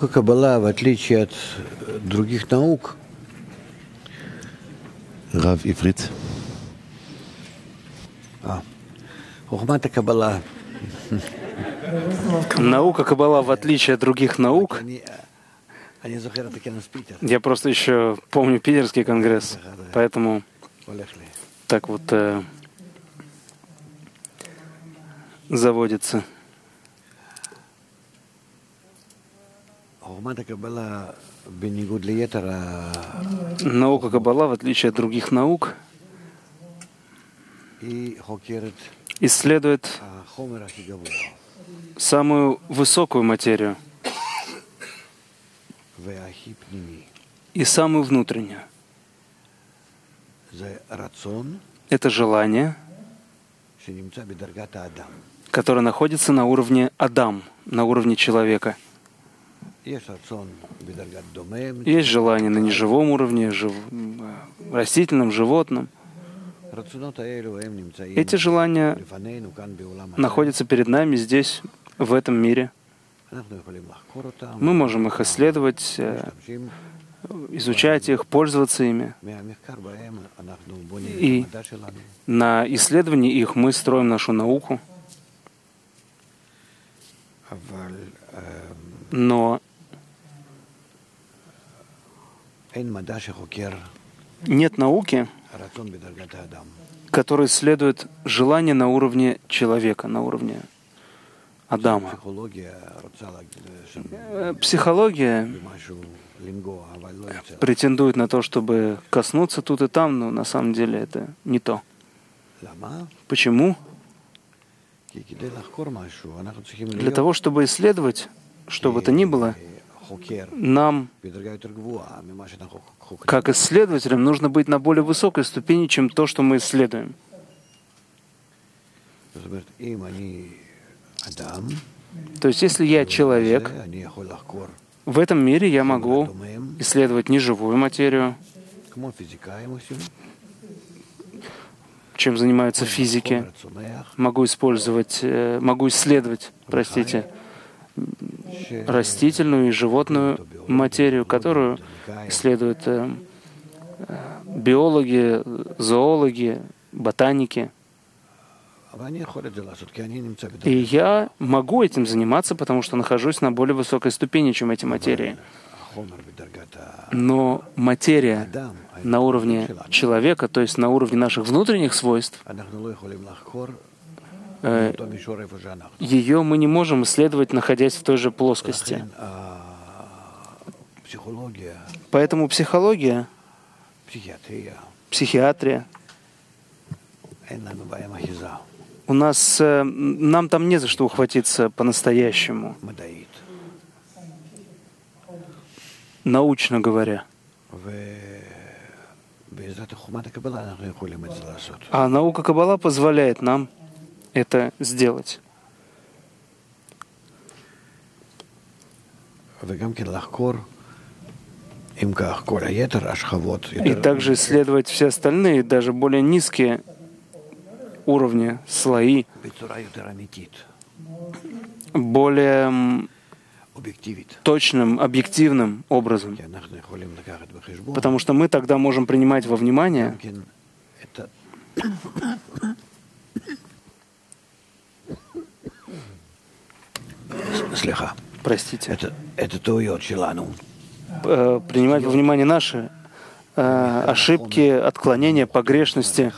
Наука Каббала, в отличие от других наук, Рав Иврит. А, Ухмата Каббала. Наука Каббала, в отличие от других наук, я просто еще помню Питерский конгресс, поэтому так вот э, заводится. Наука Каббала, в отличие от других наук, исследует самую высокую материю и самую внутреннюю. Это желание, которое находится на уровне Адам, на уровне человека — есть желание на неживом уровне, жив... растительном, животном. Эти желания находятся перед нами здесь, в этом мире. Мы можем их исследовать, э, изучать их, пользоваться ими. И на исследовании их мы строим нашу науку. Но нет науки, которой следует желание на уровне человека, на уровне Адама. Психология э, претендует на то, чтобы коснуться тут и там, но на самом деле это не то. Почему? Для того, чтобы исследовать, что бы то ни было, нам, как исследователям, нужно быть на более высокой ступени, чем то, что мы исследуем. То есть, если я человек, в этом мире я могу исследовать неживую материю, чем занимаются физики. Могу использовать, э, могу исследовать, простите, растительную и животную материю, которую исследуют э, биологи, зоологи, ботаники. И я могу этим заниматься, потому что нахожусь на более высокой ступени, чем эти материи. Но материя на уровне человека, то есть на уровне наших внутренних свойств, Э, ее мы не можем исследовать, находясь в той же плоскости. Поэтому психология, психиатрия, у нас, э, нам там не за что ухватиться по-настоящему, научно говоря. А наука Каббала позволяет нам это сделать. И также исследовать все остальные, даже более низкие уровни, слои, более точным, объективным образом. Потому что мы тогда можем принимать во внимание. слеха. Простите. Это, это то и челану. Э, принимать во внимание наши э, ошибки, отклонения, погрешности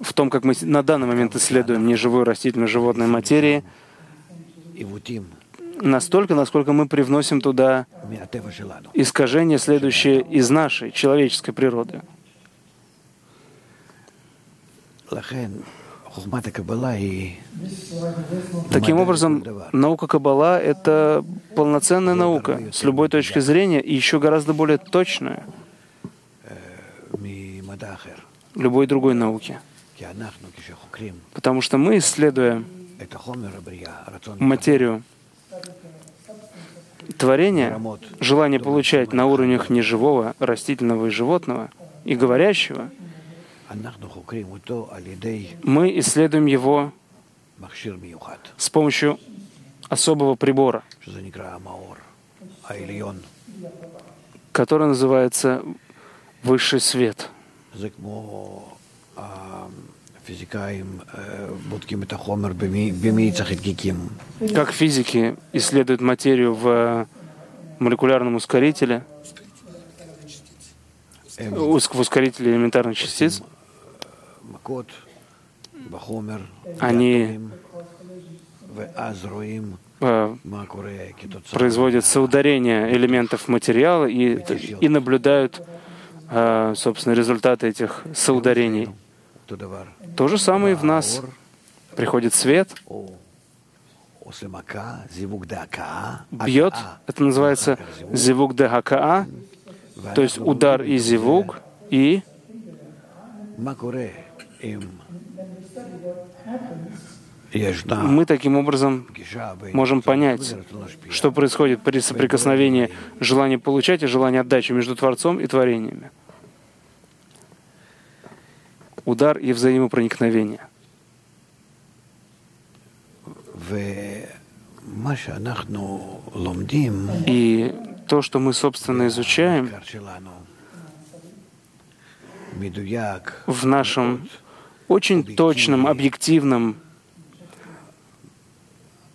в том, как мы на данный момент исследуем неживую растительную животной материи, настолько, насколько мы привносим туда ну. искажения, следующие из нашей человеческой природы. Таким образом, наука Каббала — это полноценная наука с любой точки зрения и еще гораздо более точная любой другой науки. Потому что мы, исследуя материю творения, желание получать на уровнях неживого, растительного и животного, и говорящего — мы исследуем его с помощью особого прибора, который называется высший свет. Как физики исследуют материю в молекулярном ускорителе, в ускорителе элементарных частиц, они производят соударение элементов материала и, и наблюдают, а, собственно, результаты этих соударений. То же самое и в нас. Приходит свет, бьет, это называется зивук дехакаа, то есть удар и зивук, и Эм. Мы таким образом можем понять, что происходит при соприкосновении желания получать и желания отдачи между Творцом и творениями. Удар и взаимопроникновение. И то, что мы, собственно, изучаем в нашем очень точном, объективном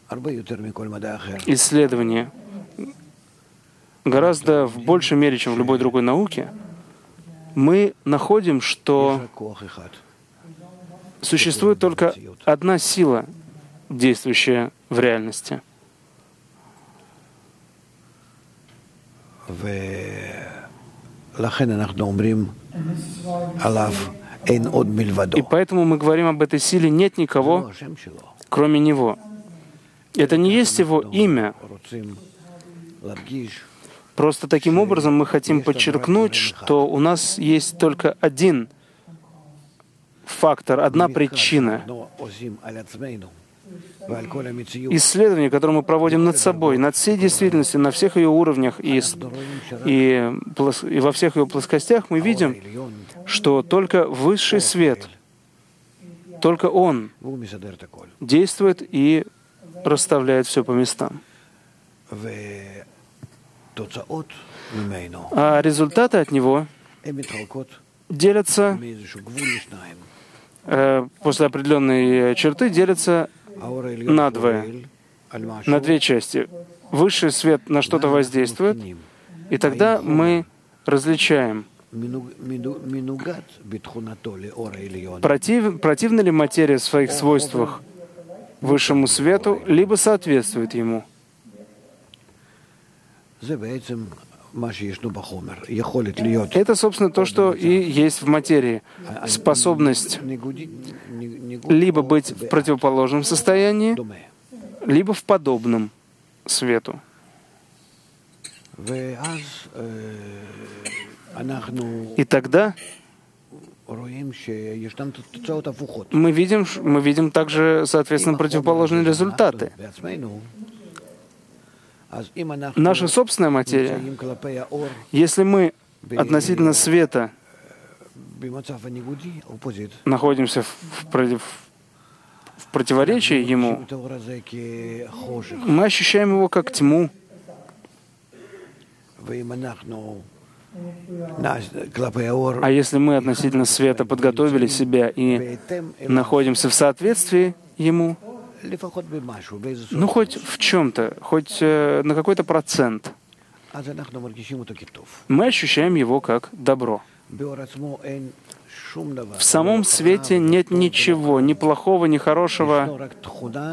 הרבה יותר מכל מדע אחר. исследовании, гораздо в большей мере, чем в любой другой науке, мы находим, יש что רק כוח אחד. существует только одна сила, действующая в реальности. ולכן אנחנו אומרים עליו אין עוד מלבדו. и поэтому мы говорим об этой силе. «нет никого, кроме Него». Это не есть Его имя. Просто таким образом мы хотим подчеркнуть, что у нас есть только один фактор, одна причина — исследование, которое мы проводим над собой, над всей действительностью, на всех ее уровнях и, и, и во всех ее плоскостях, мы видим, что только высший свет, только он действует и расставляет все по местам. А результаты от него делятся э, после определенной черты делятся на две, на две части. Высший свет на что-то воздействует, и тогда мы различаем, против, противна ли материя в своих свойствах высшему свету, либо соответствует ему. Это, собственно, то, что и есть в материи. Способность либо быть в противоположном состоянии, либо в подобном свету. И тогда мы видим, мы видим также, соответственно, противоположные результаты наша собственная материя, если мы относительно света находимся в, против, в противоречии ему, мы ощущаем его как тьму. А если мы относительно света подготовили себя и находимся в соответствии ему, ну хоть в чем-то, хоть э, на какой-то процент, мы ощущаем его как добро. В самом свете нет ничего, ни плохого, ни хорошего.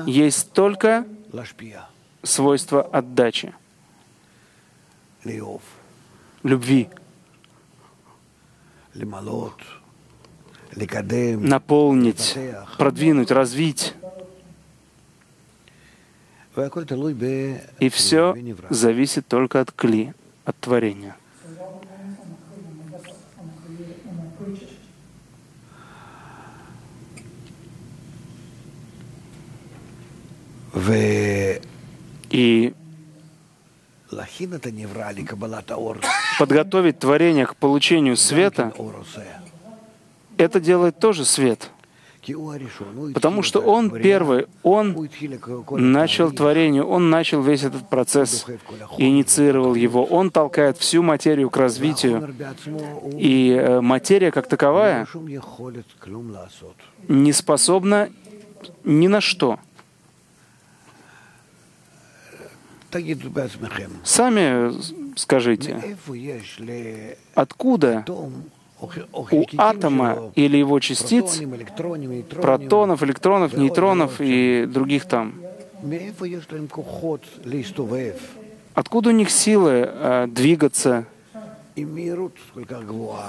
Есть только свойство отдачи, любви, наполнить, продвинуть, развить. И все зависит только от кли, от творения. И подготовить творение к получению света, это делает тоже свет — Потому что он первый, он начал творение, он начал весь этот процесс, инициировал его, он толкает всю материю к развитию. И э, материя как таковая не способна ни на что. Сами э, скажите, откуда у атома или его частиц, протонов, электронов, нейтронов и других там. Откуда у них силы э, двигаться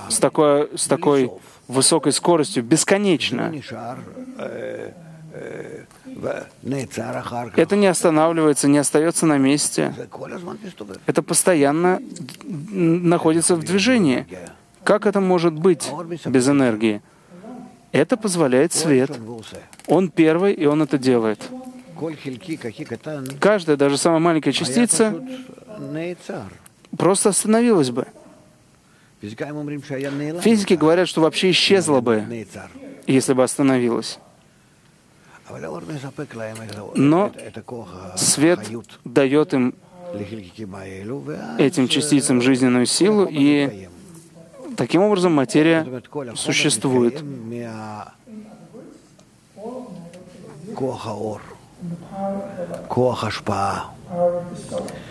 с такой, с такой высокой скоростью, бесконечно? Это не останавливается, не остается на месте. Это постоянно находится в движении. Как это может быть без энергии? Это позволяет свет. Он первый, и он это делает. Каждая, даже самая маленькая частица, просто остановилась бы. Физики говорят, что вообще исчезла бы, если бы остановилась. Но свет дает им этим частицам жизненную силу, и Таким образом, материя существует.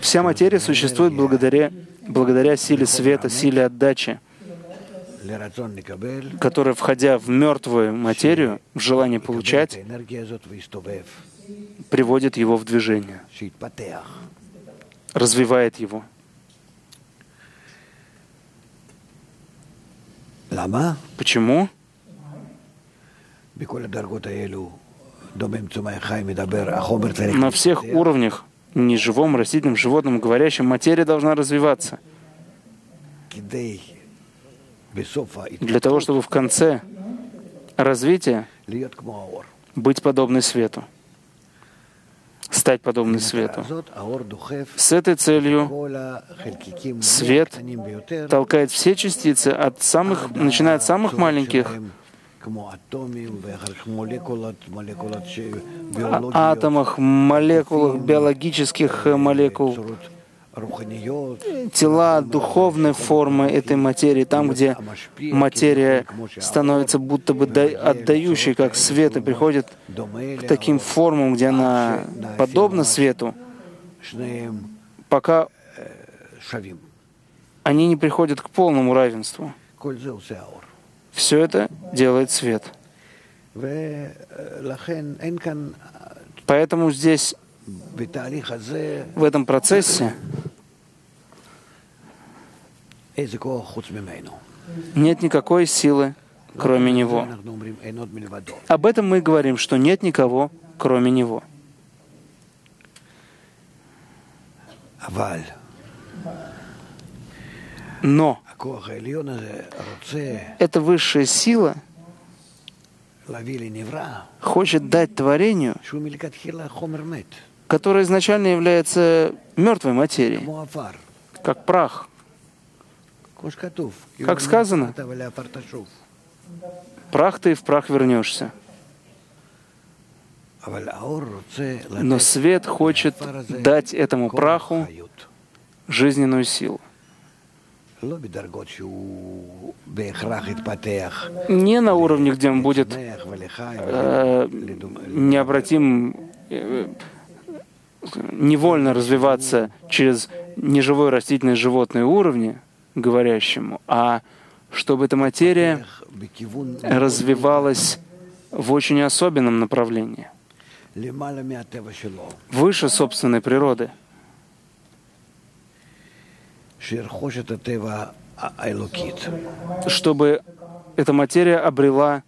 Вся материя существует благодаря, благодаря силе света, силе отдачи, которая, входя в мертвую материю, в желание получать, приводит его в движение, развивает его. Лама? Почему? На всех уровнях неживом растительным животным, говорящим, материя должна развиваться. Для того, чтобы в конце развития быть подобной свету стать подобным свету. С этой целью свет толкает все частицы, от самых, начиная от самых маленьких, а, атомах, молекулах, биологических э, молекул, тела, духовной формы этой материи, там, где материя становится будто бы отдающей, как свет, и приходит к таким формам, где она подобна свету, пока они не приходят к полному равенству. Все это делает свет. Поэтому здесь в этом процессе нет никакой силы, кроме Него. Об этом мы говорим, что нет никого, кроме Него. Но эта высшая сила хочет дать творению которая изначально является мертвой материей, как прах. Как сказано, прах ты в прах вернешься. Но свет хочет дать этому праху жизненную силу. Не на уровне, где он будет э, необратим э, невольно развиваться через неживой растительное животное уровни говорящему, а чтобы эта материя развивалась в очень особенном направлении, выше собственной природы, чтобы эта материя обрела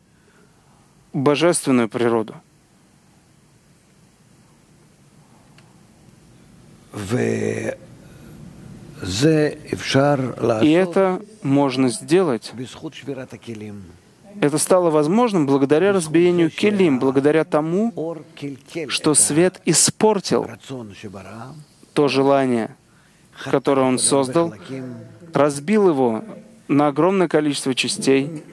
божественную природу — И это можно сделать. Это стало возможным благодаря разбиению келим, благодаря тому, что свет испортил то желание, которое он создал, разбил его на огромное количество частей,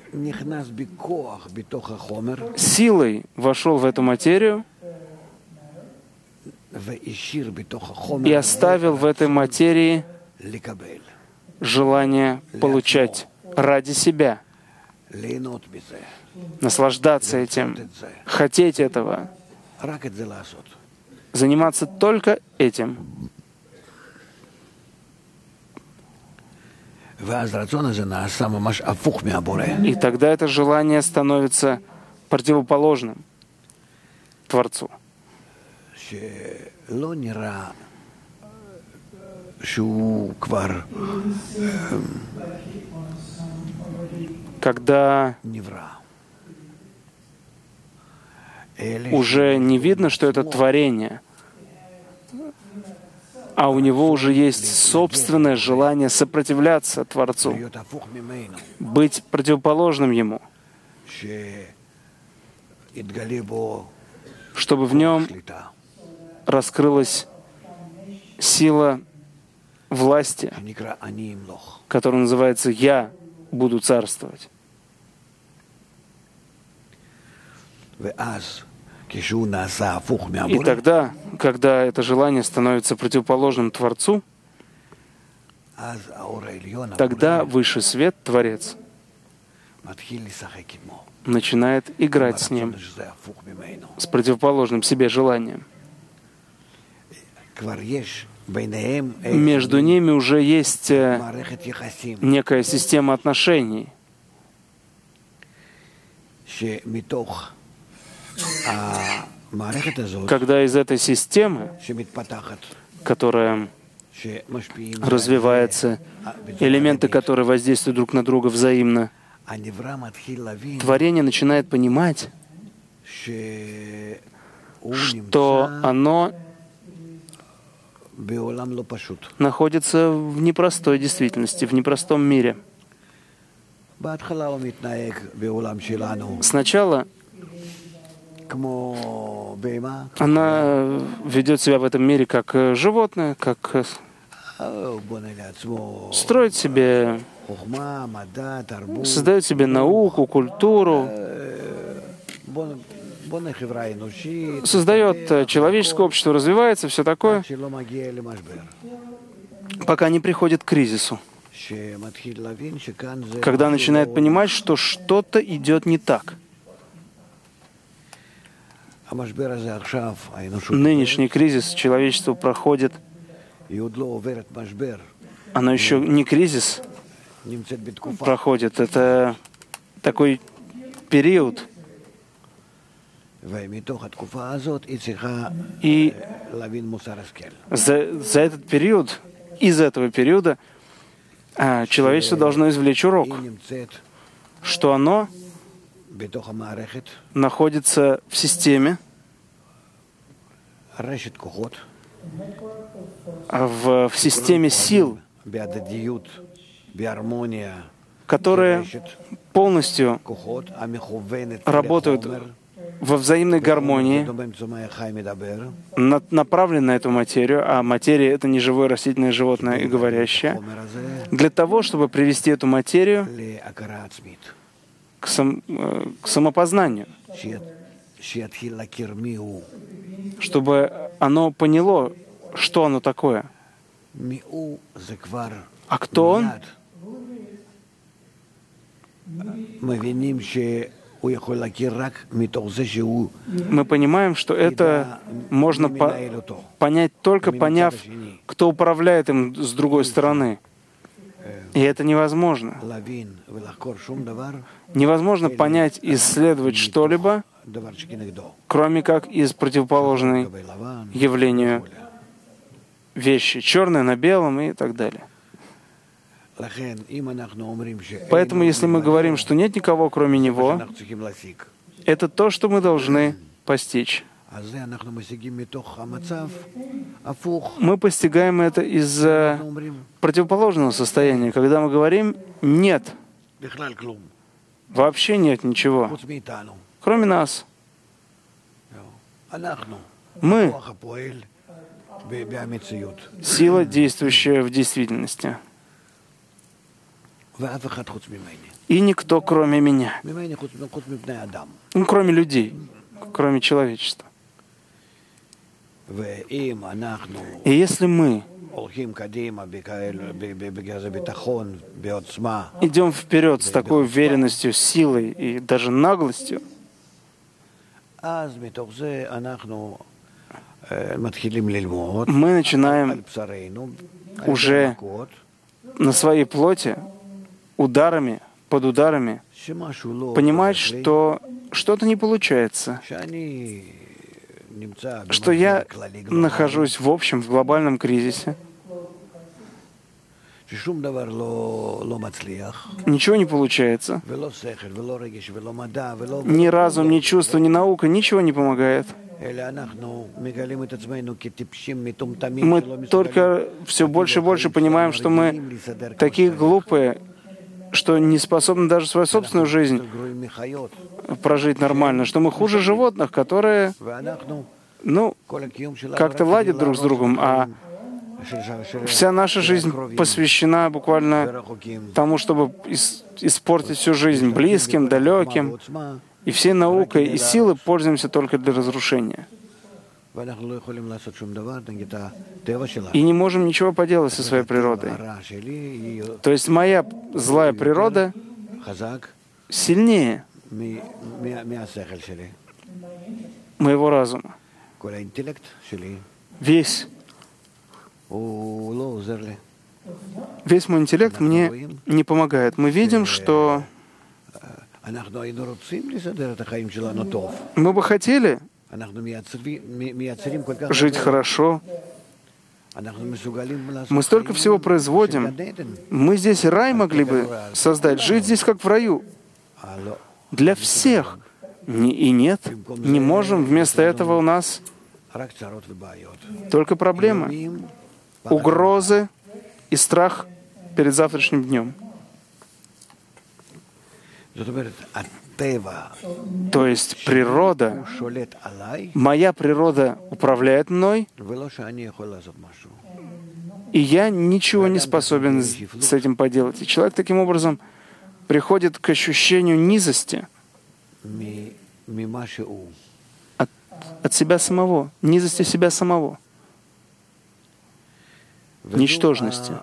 силой вошел в эту материю — и оставил в этой материи желание получать ради себя, наслаждаться этим, хотеть этого, заниматься только этим. И тогда это желание становится противоположным Творцу. שלא נראה שהוא כבר Когда נברא. אלה уже не видно, что это творение, а у него уже есть собственное желание сопротивляться Творцу, להיות הפוך ממנו, быть противоположным ему, שיתגלה בו чтобы в нем שליטה, раскрылась сила власти, которая называется «Я буду царствовать». И тогда, когда это желание становится противоположным Творцу, тогда Высший Свет, Творец, начинает играть с ним, с противоположным себе желанием между ними уже есть э, некая система отношений, когда из этой системы, которая развивается, элементы, которые воздействуют друг на друга взаимно, творение начинает понимать, что оно находится в непростой действительности, в непростом мире. Сначала она ведет себя в этом мире как животное, как э, строит себе, создает себе науку, культуру создает э, человеческое общество, развивается, все такое, пока не приходит к кризису. Когда начинает понимать, что что-то идет не так. Нынешний кризис человечество проходит. Оно еще не кризис проходит. Это такой период, и за, за этот период, из этого периода, а, человечество должно извлечь урок, что оно находится в системе, а в, в системе сил, которые полностью работают во взаимной гармонии, направлен на эту материю, а материя — это не живое растительное животное и говорящее, для того, чтобы привести эту материю к, сам, э, к самопознанию, чтобы оно поняло, что оно такое. А кто он? Мы видим, что мы понимаем, что это можно по понять только поняв, кто управляет им с другой стороны. И это невозможно. Невозможно понять и исследовать что-либо, кроме как из противоположной явлению. Вещи, черное на белом и так далее. Поэтому, если мы говорим, что нет никого, кроме Него, это то, что мы должны постичь. Мы постигаем это из э, противоположного состояния, когда мы говорим «нет». Вообще нет ничего, кроме нас. Мы — сила, действующая в действительности. И никто, кроме меня. Ну, кроме людей, кроме человечества. И если мы идем вперед с такой уверенностью, силой и даже наглостью, мы начинаем уже на своей плоти ударами, под ударами, понимать, что что-то не получается, что я нахожусь в общем, в глобальном кризисе, Ничего не получается. Ни разум, ни чувство, ни наука, ничего не помогает. Мы только все больше и больше понимаем, что мы такие глупые, что не способны даже свою собственную жизнь прожить нормально, что мы хуже животных, которые, ну, как-то ладят друг с другом, а Вся наша жизнь посвящена буквально тому, чтобы испортить всю жизнь близким, далеким, и всей наукой и силы пользуемся только для разрушения. И не можем ничего поделать со своей природой. То есть моя злая природа сильнее моего разума. Весь. Весь мой интеллект мне не помогает. Мы видим, что мы бы хотели жить хорошо. Мы столько всего производим. Мы здесь рай могли бы создать, жить здесь как в раю. Для всех. И нет, не можем. Вместо этого у нас только проблемы, угрозы и страх перед завтрашним днем. То есть природа, моя природа управляет мной, и я ничего не способен с этим поделать. И человек таким образом приходит к ощущению низости от, от себя самого, низости себя самого, ничтожности.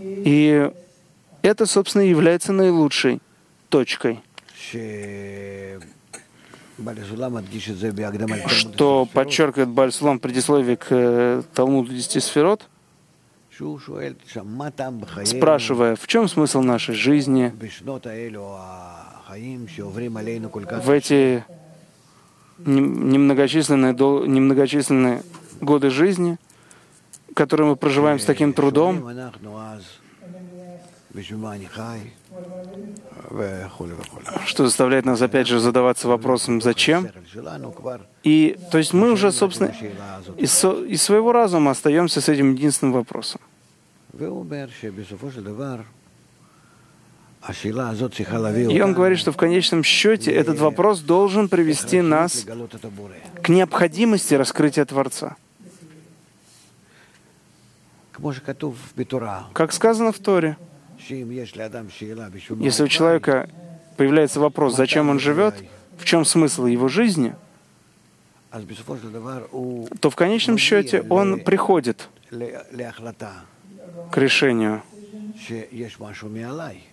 И это, собственно, является наилучшей точкой. Что подчеркивает Бальсулам предисловие к э, Талмуду Десяти Сферот, спрашивая, в чем смысл нашей жизни? В эти немногочисленные, немногочисленные годы жизни, которые мы проживаем с таким трудом, что заставляет нас опять же задаваться вопросом «Зачем?». И, то есть мы уже, собственно, из, со, из своего разума остаемся с этим единственным вопросом. И он говорит, что в конечном счете этот вопрос должен привести нас к необходимости раскрытия Творца. Как сказано в Торе, если у человека появляется вопрос, зачем он живет, в чем смысл его жизни, то в конечном счете он приходит к решению,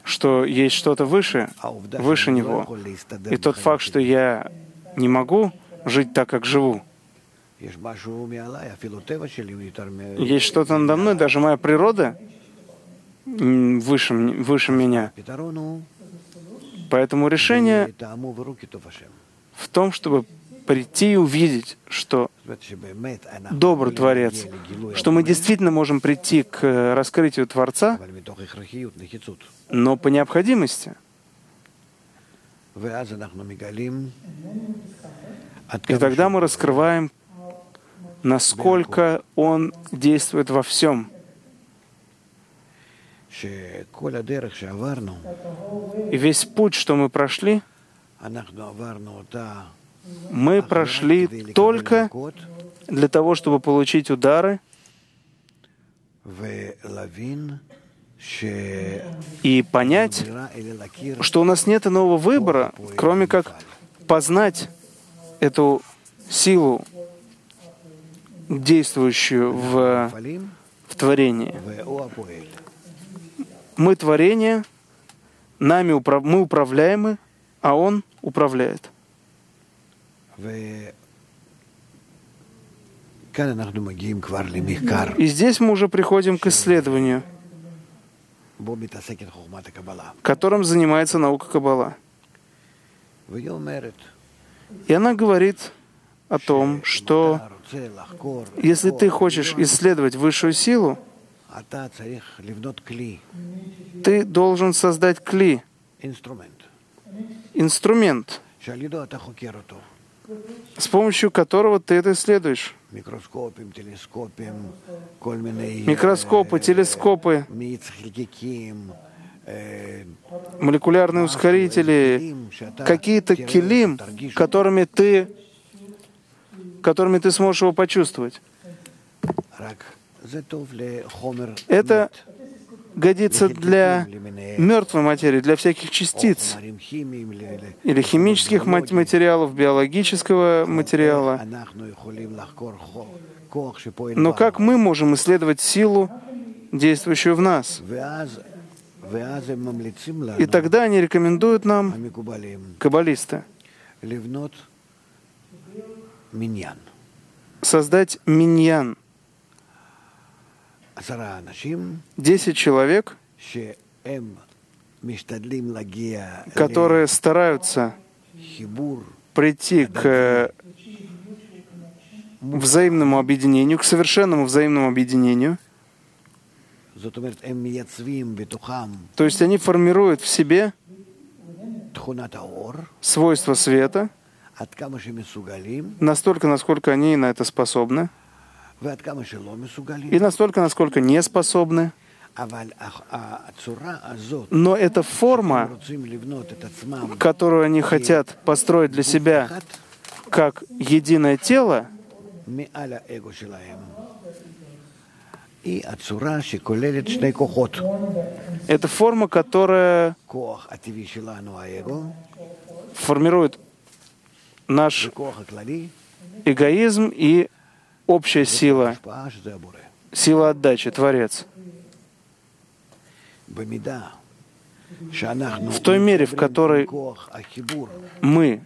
что есть что-то выше, выше него. И тот факт, что я не могу жить так, как живу, есть что-то надо мной, даже моя природа выше, выше меня. Поэтому решение в том, чтобы прийти и увидеть, что добр Творец, что мы действительно можем прийти к э, раскрытию Творца, но по необходимости. И тогда мы раскрываем, насколько Он действует во всем — и весь путь, что мы прошли, мы прошли только для того, чтобы получить удары и понять, что у нас нет иного выбора, кроме как познать эту силу, действующую в, в творении. Мы творение, нами управ, мы управляемы, а Он управляет. И здесь мы уже приходим к исследованию, которым занимается наука Каббала. И она говорит о том, что если ты хочешь исследовать высшую силу, ты должен создать кли, инструмент, с помощью которого ты это исследуешь. Микроскопы, телескопы, молекулярные ускорители, какие-то килим, которыми ты, которыми ты сможешь его почувствовать. Это годится для мертвой материи, для всяких частиц или химических материалов, биологического материала. Но как мы можем исследовать силу, действующую в нас? И тогда они рекомендуют нам, каббалисты, создать миньян, Десять человек, которые стараются прийти к взаимному объединению, к совершенному взаимному объединению. То есть они формируют в себе свойства света настолько, насколько они на это способны и настолько, насколько не способны. Но эта форма, которую они хотят построить для себя как единое тело, это форма, которая формирует наш эгоизм и общая сила, сила отдачи, Творец. В той мере, в которой мы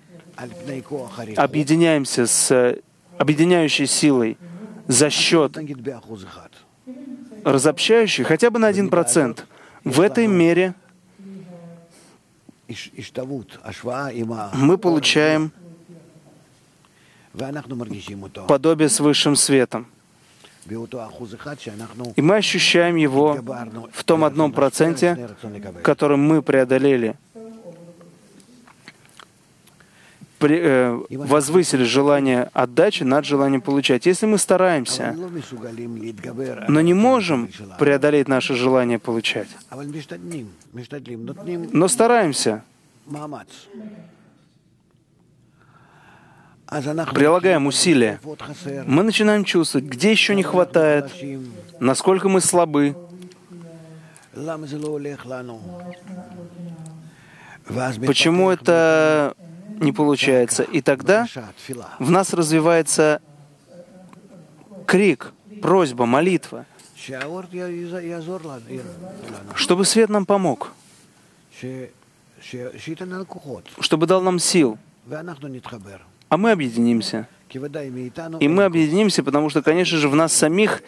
объединяемся с объединяющей силой за счет разобщающей хотя бы на один процент, в этой мере мы получаем подобие с высшим светом. И мы ощущаем его в том одном проценте, которым мы преодолели, э, возвысили желание отдачи над желанием получать. Если мы стараемся, но не можем преодолеть наше желание получать, но стараемся, прилагаем усилия, мы начинаем чувствовать, где еще не хватает, насколько мы слабы. Почему это не получается? И тогда в нас развивается крик, просьба, молитва, чтобы свет нам помог, чтобы дал нам сил, а мы объединимся. И мы объединимся, потому что, конечно же, в нас самих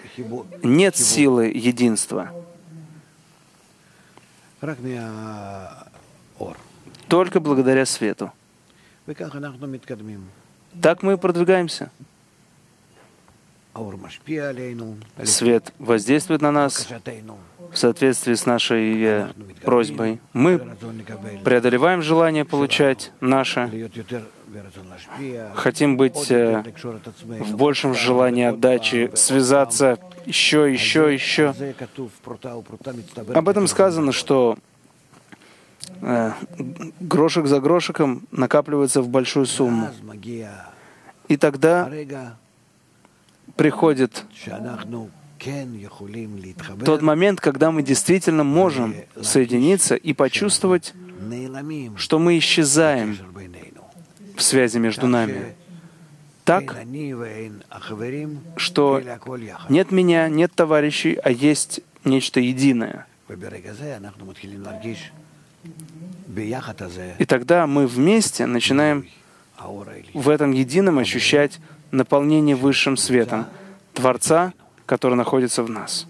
нет силы единства. Только благодаря свету. Так мы и продвигаемся. Свет воздействует на нас в соответствии с нашей э, просьбой. Мы преодолеваем желание получать наше, хотим быть э, в большем желании отдачи, связаться еще, еще, еще. Об этом сказано, что э, грошек за грошиком накапливается в большую сумму. И тогда приходит тот момент, когда мы действительно можем соединиться и почувствовать, что мы исчезаем связи между нами. Так, что нет меня, нет товарищей, а есть нечто единое. И тогда мы вместе начинаем в этом едином ощущать наполнение высшим светом Творца, который находится в нас.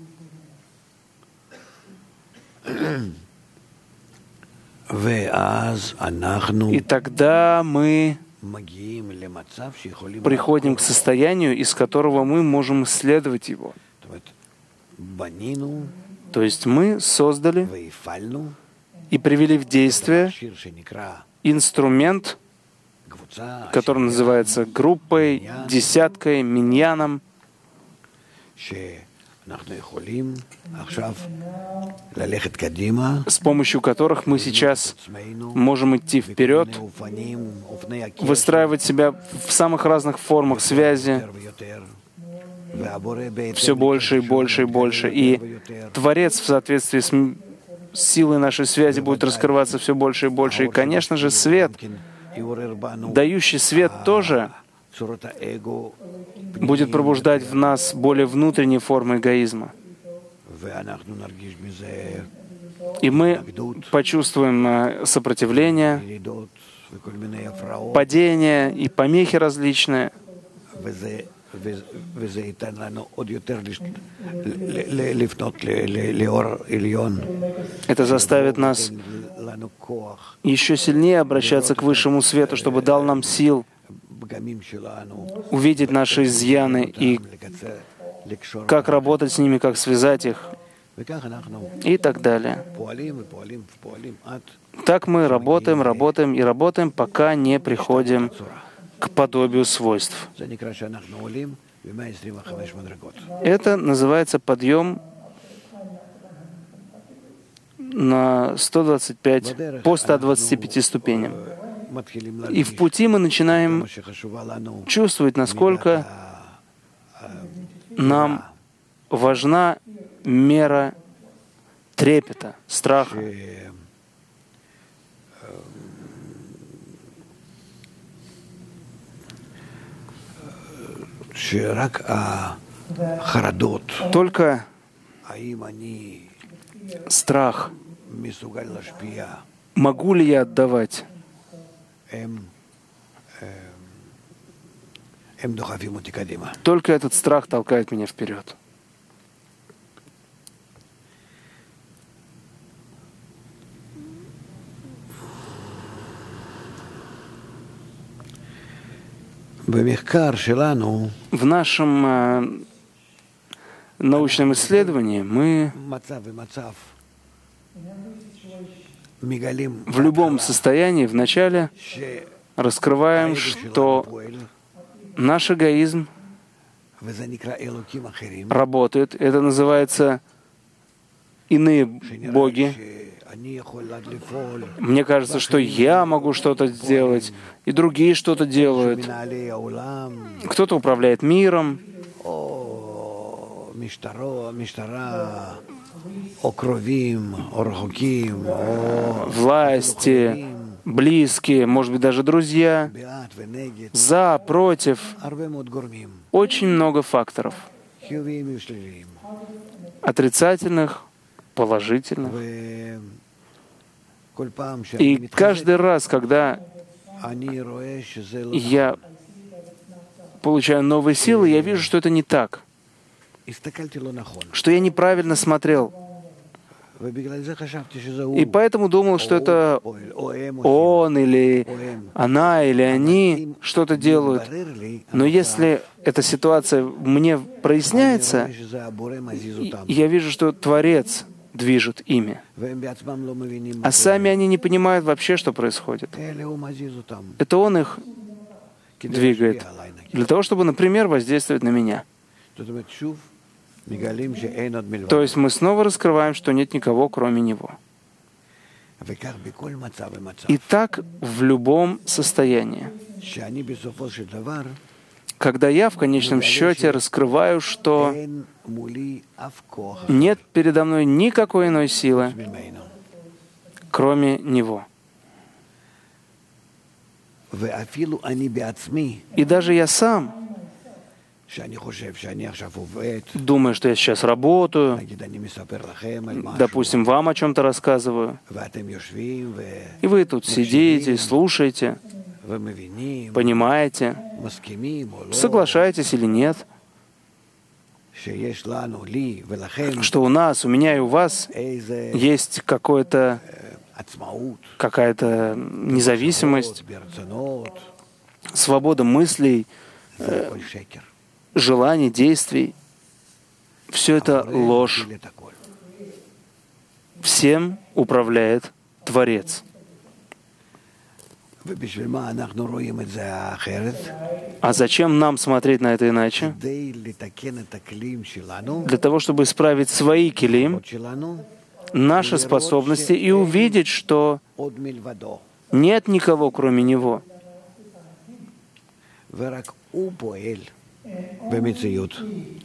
И тогда мы приходим к состоянию, из которого мы можем исследовать его. То есть мы создали и привели в действие инструмент, который называется группой, десяткой, миньяном, с помощью которых мы сейчас можем идти вперед, выстраивать себя в самых разных формах связи, все больше и больше и больше. И Творец в соответствии с силой нашей связи будет раскрываться все больше и больше. И, конечно же, свет, дающий свет тоже будет пробуждать в нас более внутренние формы эгоизма. И мы почувствуем э, сопротивление, падение и помехи различные. Это заставит нас еще сильнее обращаться к высшему свету, чтобы дал нам сил увидеть наши изъяны и как работать с ними, как связать их и так далее. Так мы работаем, работаем и работаем, пока не приходим к подобию свойств. Это называется подъем на 125, по 125 ступеням. И в пути мы начинаем чувствовать, насколько нам важна мера трепета, страха. Только страх. Могу ли я отдавать? Только этот страх толкает меня вперед. В нашем э, научном исследовании мы в любом состоянии вначале раскрываем, что наш эгоизм работает. Это называется иные боги. Мне кажется, что я могу что-то сделать, и другие что-то делают. Кто-то управляет миром, власти, близкие, может быть, даже друзья, за, против. Очень много факторов. Отрицательных, положительных. И каждый раз, когда я получаю новые силы, я вижу, что это не так что я неправильно смотрел. И поэтому думал, что это он или она или они что-то делают. Но если эта ситуация мне проясняется, я вижу, что Творец движет ими. А сами они не понимают вообще, что происходит. Это Он их двигает для того, чтобы, например, воздействовать на меня. То есть мы снова раскрываем, что нет никого, кроме Него. И так в любом состоянии. Когда я в конечном счете раскрываю, что Нет передо мной никакой иной силы, кроме Него. И даже я сам, думаю, что я сейчас работаю, допустим, вам о чем-то рассказываю, и вы тут сидите, слушаете, понимаете, соглашаетесь или нет, что у нас, у меня и у вас есть какое-то какая-то независимость, свобода мыслей, э, желаний, действий. Все это ложь. Всем управляет Творец. А зачем нам смотреть на это иначе? Для того, чтобы исправить свои килим, наши способности и увидеть, что нет никого, кроме Него.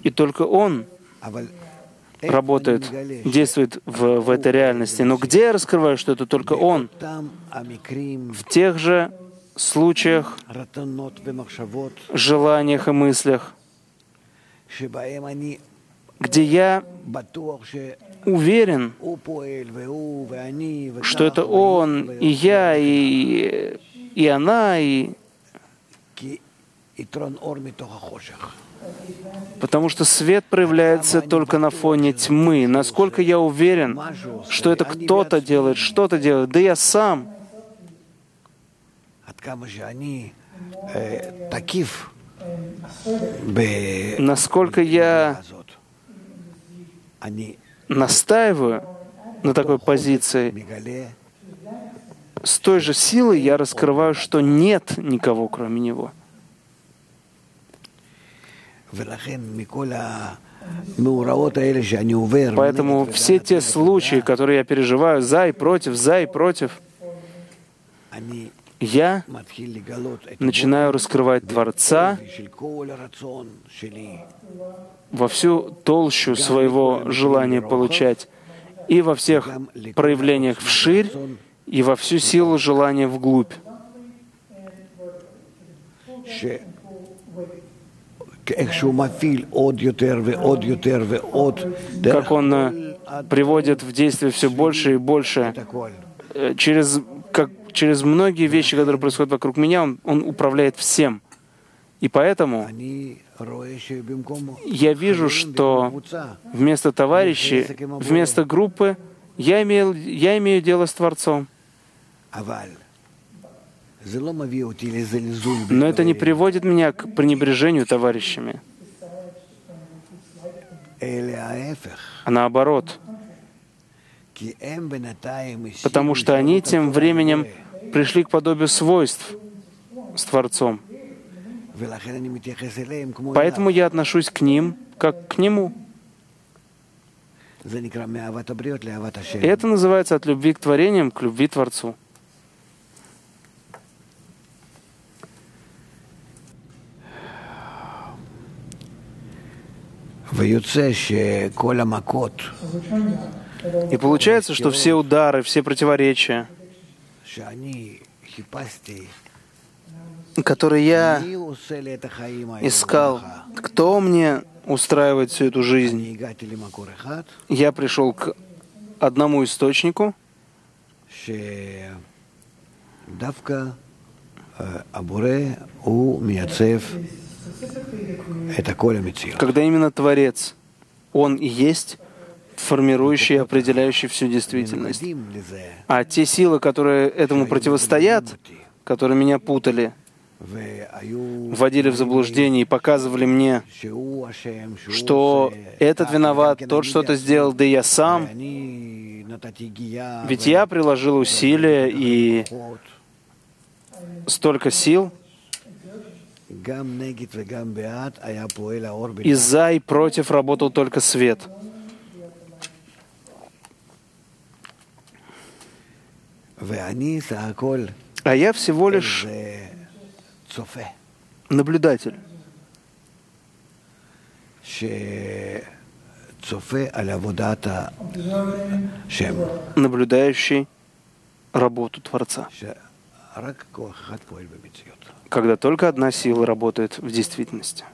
И только Он работает, действует в, в этой реальности. Но где я раскрываю, что это только Он? В тех же случаях, желаниях и мыслях, где я уверен, что это он, и я, и, и она, и... Потому что свет проявляется только на фоне тьмы. Насколько я уверен, что это кто-то делает, что-то делает, да я сам. Насколько я настаиваю на такой позиции, с той же силой я раскрываю, что нет никого, кроме Него. Поэтому все те случаи, которые я переживаю за и против, за и против, я начинаю раскрывать Творца во всю толщу своего желания получать и во всех проявлениях вширь, и во всю силу желания вглубь. Как он э, приводит в действие все больше и больше, э, через, как, через многие вещи, которые происходят вокруг меня, он, он управляет всем. И поэтому я вижу, что вместо товарищей, вместо группы, я имею, я имею дело с Творцом. Но это не приводит меня к пренебрежению товарищами. А наоборот. Потому что они тем временем пришли к подобию свойств с Творцом. Поэтому я отношусь к ним как к Нему. И это называется от любви к творениям к любви к Творцу. И получается, что все удары, все противоречия, которые я искал, кто мне устраивает всю эту жизнь. Я пришел к одному источнику, когда именно Творец, Он и есть формирующий и определяющий всю действительность. А те силы, которые этому противостоят, которые меня путали, вводили в заблуждение и показывали мне, что этот виноват, тот что-то сделал, да я сам. Ведь я приложил усилия и столько сил, и за, и против работал только свет. А я всего лишь наблюдатель, наблюдающий работу Творца, когда только одна сила работает в действительности.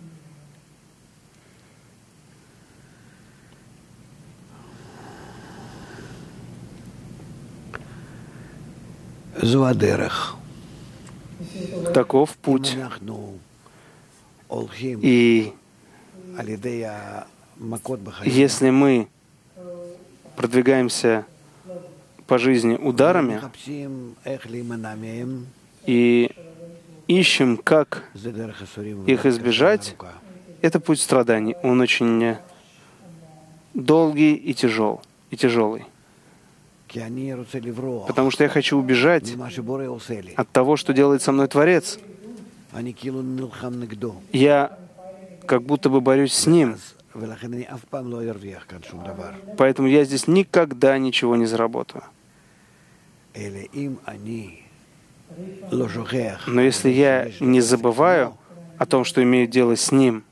Таков путь. И если мы продвигаемся по жизни ударами и ищем, как их избежать, это путь страданий. Он очень долгий и тяжел, и тяжелый. Потому что я хочу убежать от того, что делает со мной Творец. Я как будто бы борюсь с ним. Поэтому я здесь никогда ничего не заработаю. Но если я не забываю о том, что имею дело с ним,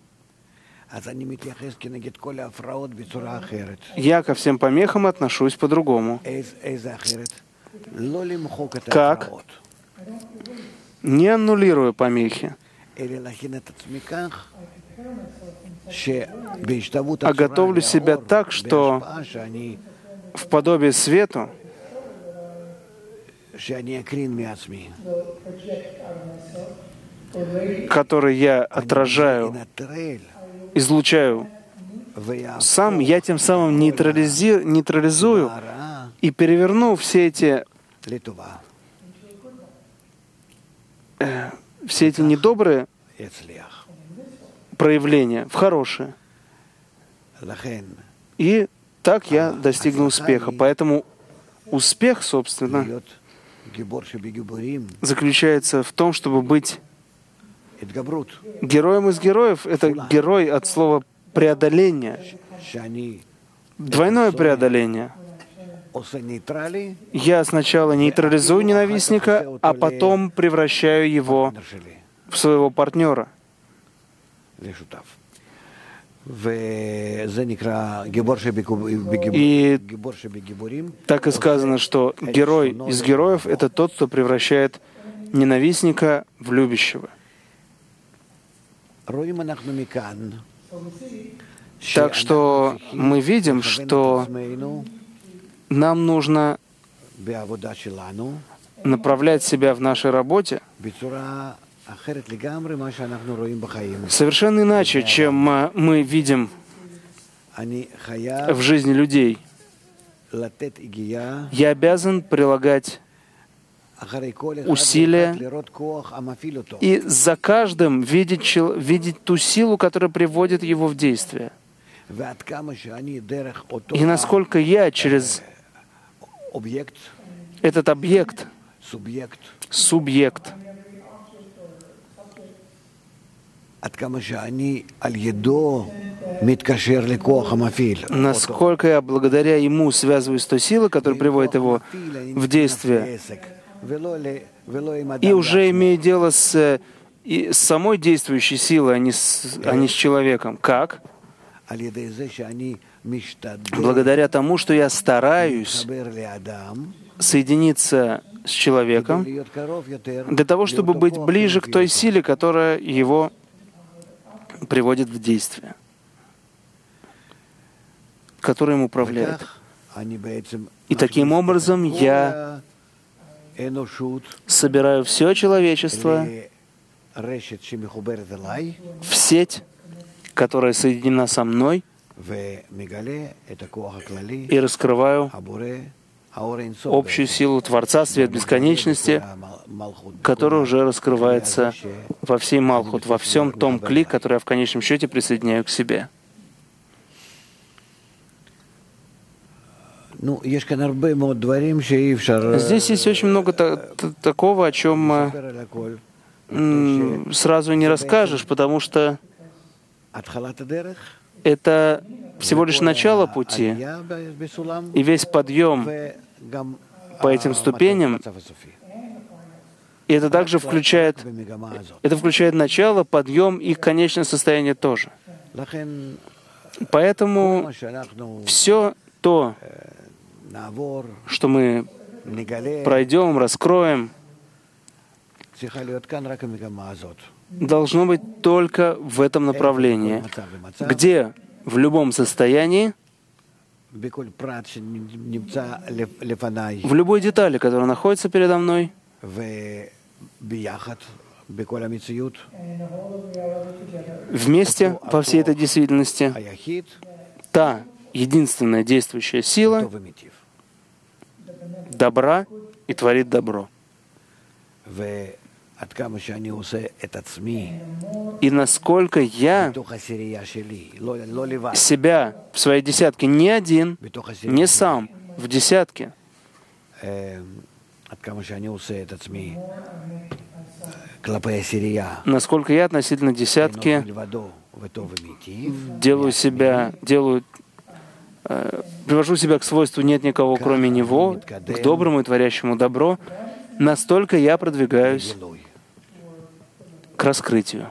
я ко всем помехам отношусь по-другому. Как? Не аннулируя помехи, а готовлю себя так, что в подобие свету который я отражаю, излучаю. Сам, я тем самым нейтрализи, нейтрализую и переверну все эти э, все эти недобрые проявления в хорошее. И так я достигну успеха. Поэтому успех, собственно, заключается в том, чтобы быть героем из героев. Это герой от слова преодоление. Двойное преодоление. Я сначала нейтрализую ненавистника, а потом превращаю его в своего партнера. И так и сказано, что герой из героев — это тот, кто превращает ненавистника в любящего. Так что мы видим, что нам нужно направлять себя в нашей работе совершенно иначе, чем мы видим в жизни людей. Я обязан прилагать усилия и за каждым видеть, видеть ту силу, которая приводит его в действие. И насколько я через этот объект, субъект, насколько я благодаря ему связываюсь с той силой, которая приводит его в действие, и уже имею дело с, и с самой действующей силой, а не с, а не с человеком. Как? Благодаря тому, что я стараюсь соединиться с человеком для того, чтобы быть ближе к той силе, которая его приводит в действие, которая им управляет. И таким образом я собираю все человечество в сеть, которая соединена со мной, и раскрываю общую силу Творца, свет бесконечности, который уже раскрывается во всей Малхут, во всем том кли, который я в конечном счете присоединяю к себе. Ну, Здесь есть очень много такого, о чем сразу не расскажешь, потому что это всего лишь начало пути, и весь подъем по этим ступеням, и это также включает, это включает начало, подъем и конечное состояние тоже. Поэтому все то, что мы пройдем, раскроем, должно быть только в этом направлении, где в любом состоянии, в любой детали, которая находится передо мной, вместе во всей этой действительности, та единственная действующая сила добра и творит добро. И насколько я себя в своей десятке не один, не сам, в десятке, насколько я относительно десятки делаю себя, делаю, э, привожу себя к свойству «нет никого, кроме Него», к доброму и творящему добро, настолько я продвигаюсь к раскрытию.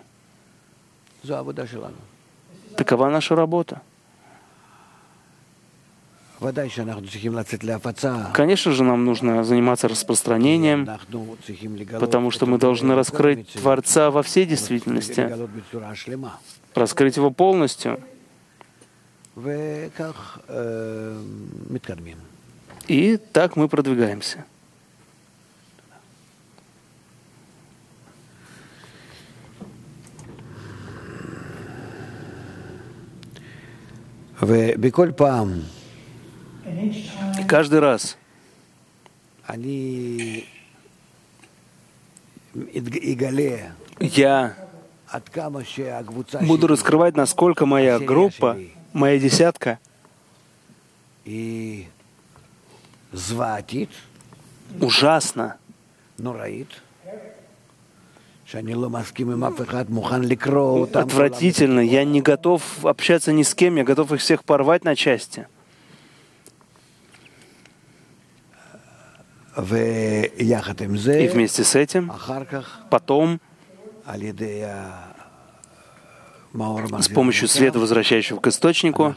Такова наша работа. Конечно же, нам нужно заниматься распространением, потому что мы должны раскрыть Творца во всей действительности, раскрыть его полностью. И так мы продвигаемся. И каждый раз. Я буду раскрывать, насколько моя группа, моя десятка. Ужасно, отвратительно. Я не готов общаться ни с кем, я готов их всех порвать на части. И вместе с этим, потом, с помощью света, возвращающего к источнику,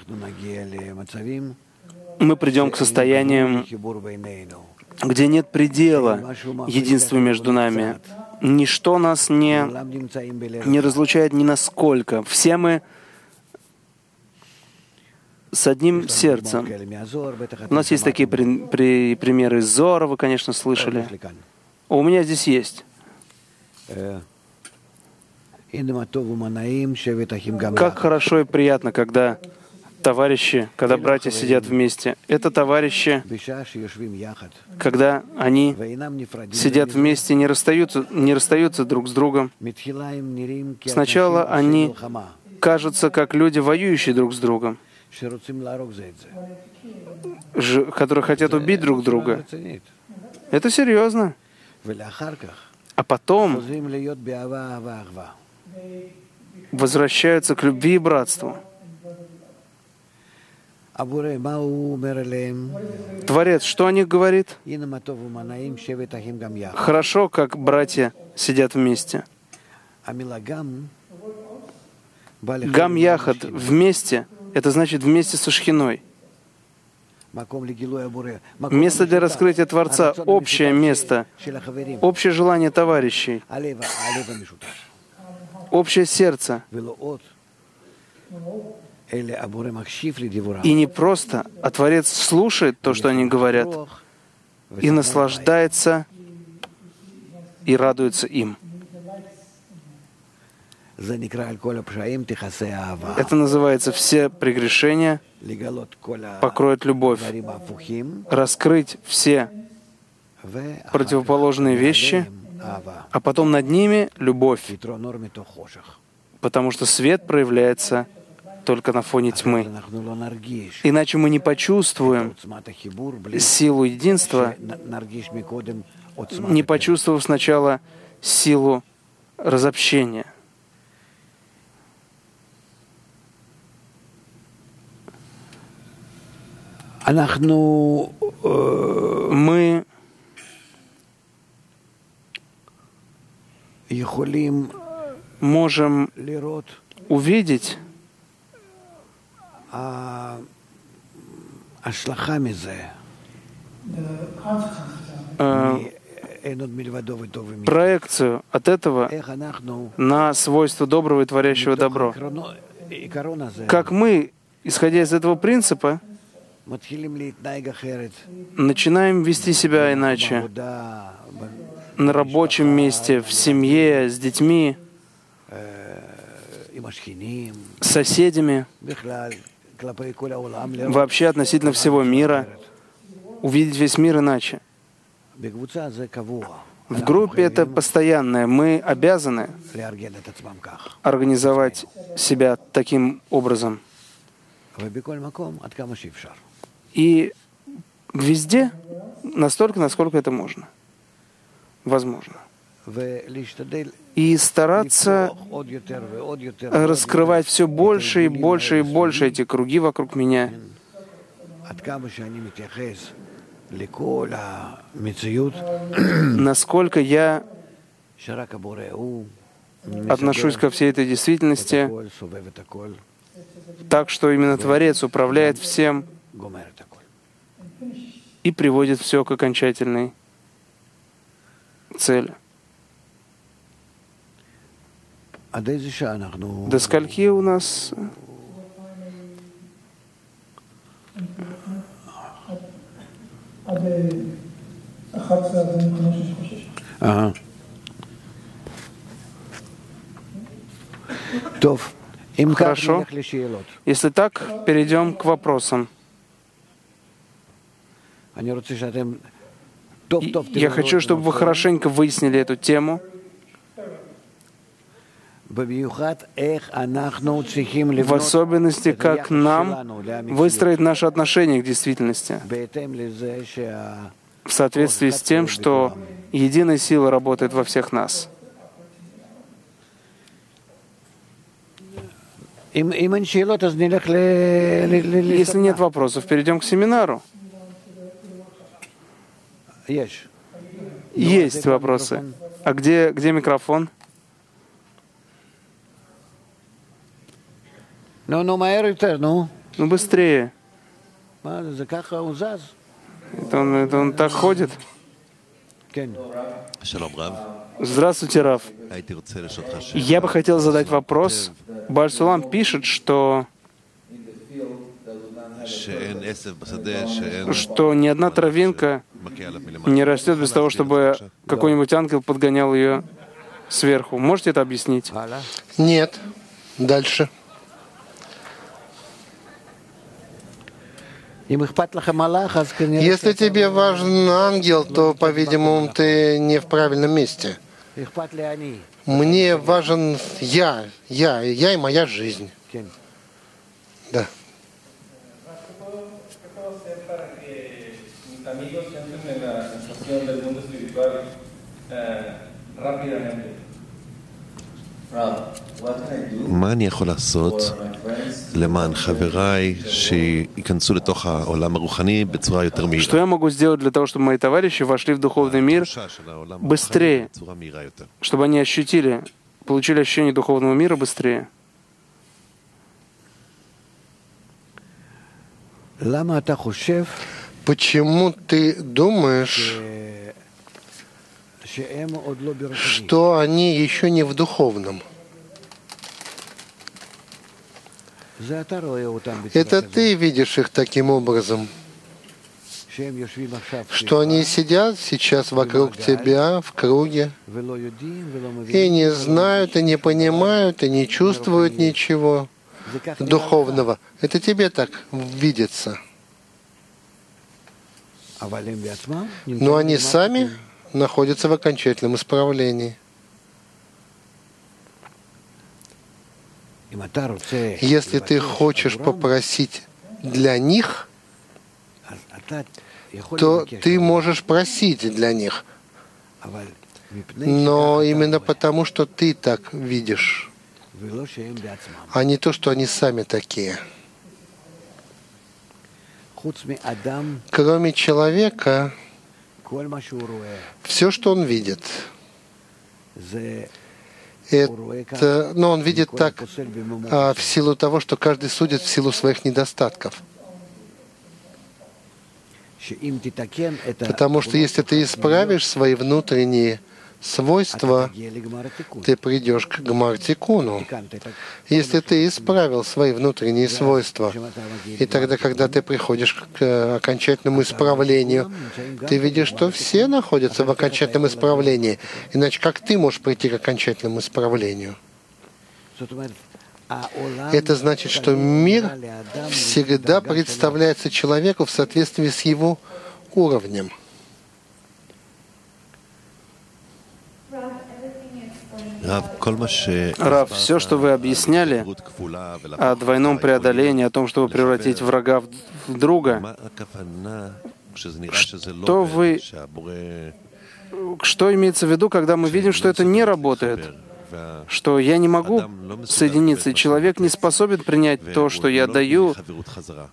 мы придем к состояниям, где нет предела единству между нами. Ничто нас не, не разлучает ни насколько. Все мы с одним сердцем. У нас есть такие при, при, примеры Зора, вы, конечно, слышали. У меня здесь есть. Как хорошо и приятно, когда товарищи, когда братья сидят вместе. Это товарищи, когда они сидят вместе, не расстаются, не расстаются друг с другом. Сначала они кажутся как люди, воюющие друг с другом которые хотят убить друг друга. Это серьезно. А потом возвращаются к любви и братству. Творец, что о них говорит? Хорошо, как братья сидят вместе. Гам Яхад вместе — это значит вместе со Шхиной. Место для раскрытия Творца, общее место, общее желание товарищей, общее сердце. И не просто, а Творец слушает то, что они говорят, и наслаждается, и радуется им. Это называется «все прегрешения покроют любовь». Раскрыть все противоположные вещи, а потом над ними любовь. Потому что свет проявляется только на фоне тьмы. Иначе мы не почувствуем силу единства, не почувствовав сначала силу разобщения. Мы можем увидеть проекцию от этого на свойство доброго и творящего добро. Как мы, исходя из этого принципа, начинаем вести себя иначе. на рабочем месте, в семье, с детьми, с соседями, вообще относительно всего мира, увидеть весь мир иначе. В группе это постоянное. Мы обязаны организовать себя таким образом. И везде настолько, насколько это можно. Возможно. И стараться раскрывать все больше и больше и больше эти круги вокруг меня насколько я отношусь ко всей этой действительности так, что именно Творец управляет всем и приводит все к окончательной цели. До скольки у нас Ага. Хорошо. Если так, перейдем к вопросам. Я хочу, чтобы вы хорошенько выяснили эту тему. В особенности, как нам выстроить наши отношения к действительности в соответствии с тем, что единая сила работает во всех нас. Если нет вопросов, перейдем к семинару. Есть вопросы. А где, где микрофон? Ну, ну, ну. Ну, быстрее. Это он, это он так ходит? Здравствуйте, Раф. Я бы хотел задать вопрос. Бальсулам пишет, что что ни одна травинка не растет без того, чтобы какой-нибудь ангел подгонял ее сверху. Можете это объяснить? Нет. Дальше. Если тебе важен ангел, то, по-видимому, ты не в правильном месте. Мне важен я, я, я и моя жизнь. Да. מה אני יכול לעשות למען חבריי שייכנסו לתוך העולם הרוחני בצורה יותר מהירה? Что я могу сделать для того, чтобы мои товарищи вошли в духовный мир быстрее, чтобы они ощутили, получили ощущение духовного мира быстрее? Почему ты думаешь, что они еще не в духовном? Это ты видишь их таким образом, что они сидят сейчас вокруг тебя в круге и не знают, и не понимают, и не чувствуют ничего духовного. Это тебе так видится. Но они сами находятся в окончательном исправлении. Если ты хочешь попросить для них, то ты можешь просить для них. Но именно потому, что ты так видишь, а не то, что они сами такие. Кроме человека, все, что он видит, это, но он видит так а, в силу того, что каждый судит в силу своих недостатков. Потому что если ты исправишь свои внутренние свойства, ты придешь к Гмартикуну. Если ты исправил свои внутренние свойства, и тогда, когда ты приходишь к окончательному исправлению, ты видишь, что все находятся в окончательном исправлении. Иначе как ты можешь прийти к окончательному исправлению? Это значит, что мир всегда представляется человеку в соответствии с его уровнем. Рав, все, что вы объясняли о двойном преодолении, о том, чтобы превратить врага в друга, что вы... Что имеется в виду, когда мы видим, что это не работает? Что я не могу соединиться, и человек не способен принять то, что я даю,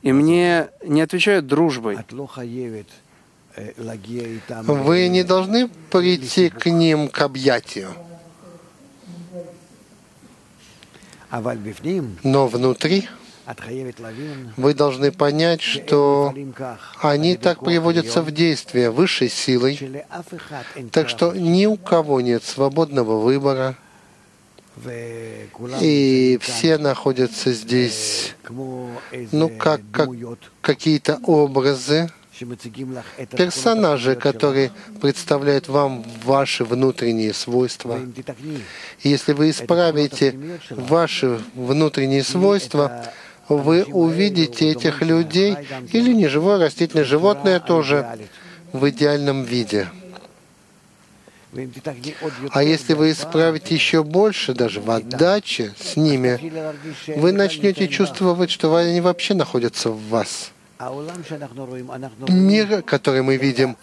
и мне не отвечают дружбой. Вы не должны прийти к ним к объятию. Но внутри вы должны понять, что они так приводятся в действие высшей силой, так что ни у кого нет свободного выбора, и все находятся здесь, ну, как, как какие-то образы, персонажи, которые представляют вам ваши внутренние свойства. И если вы исправите ваши внутренние свойства, вы увидите этих людей, или неживое растительное животное тоже, в идеальном виде. А если вы исправите еще больше, даже в отдаче с ними, вы начнете чувствовать, что они вообще находятся в вас. Мир, который мы видим,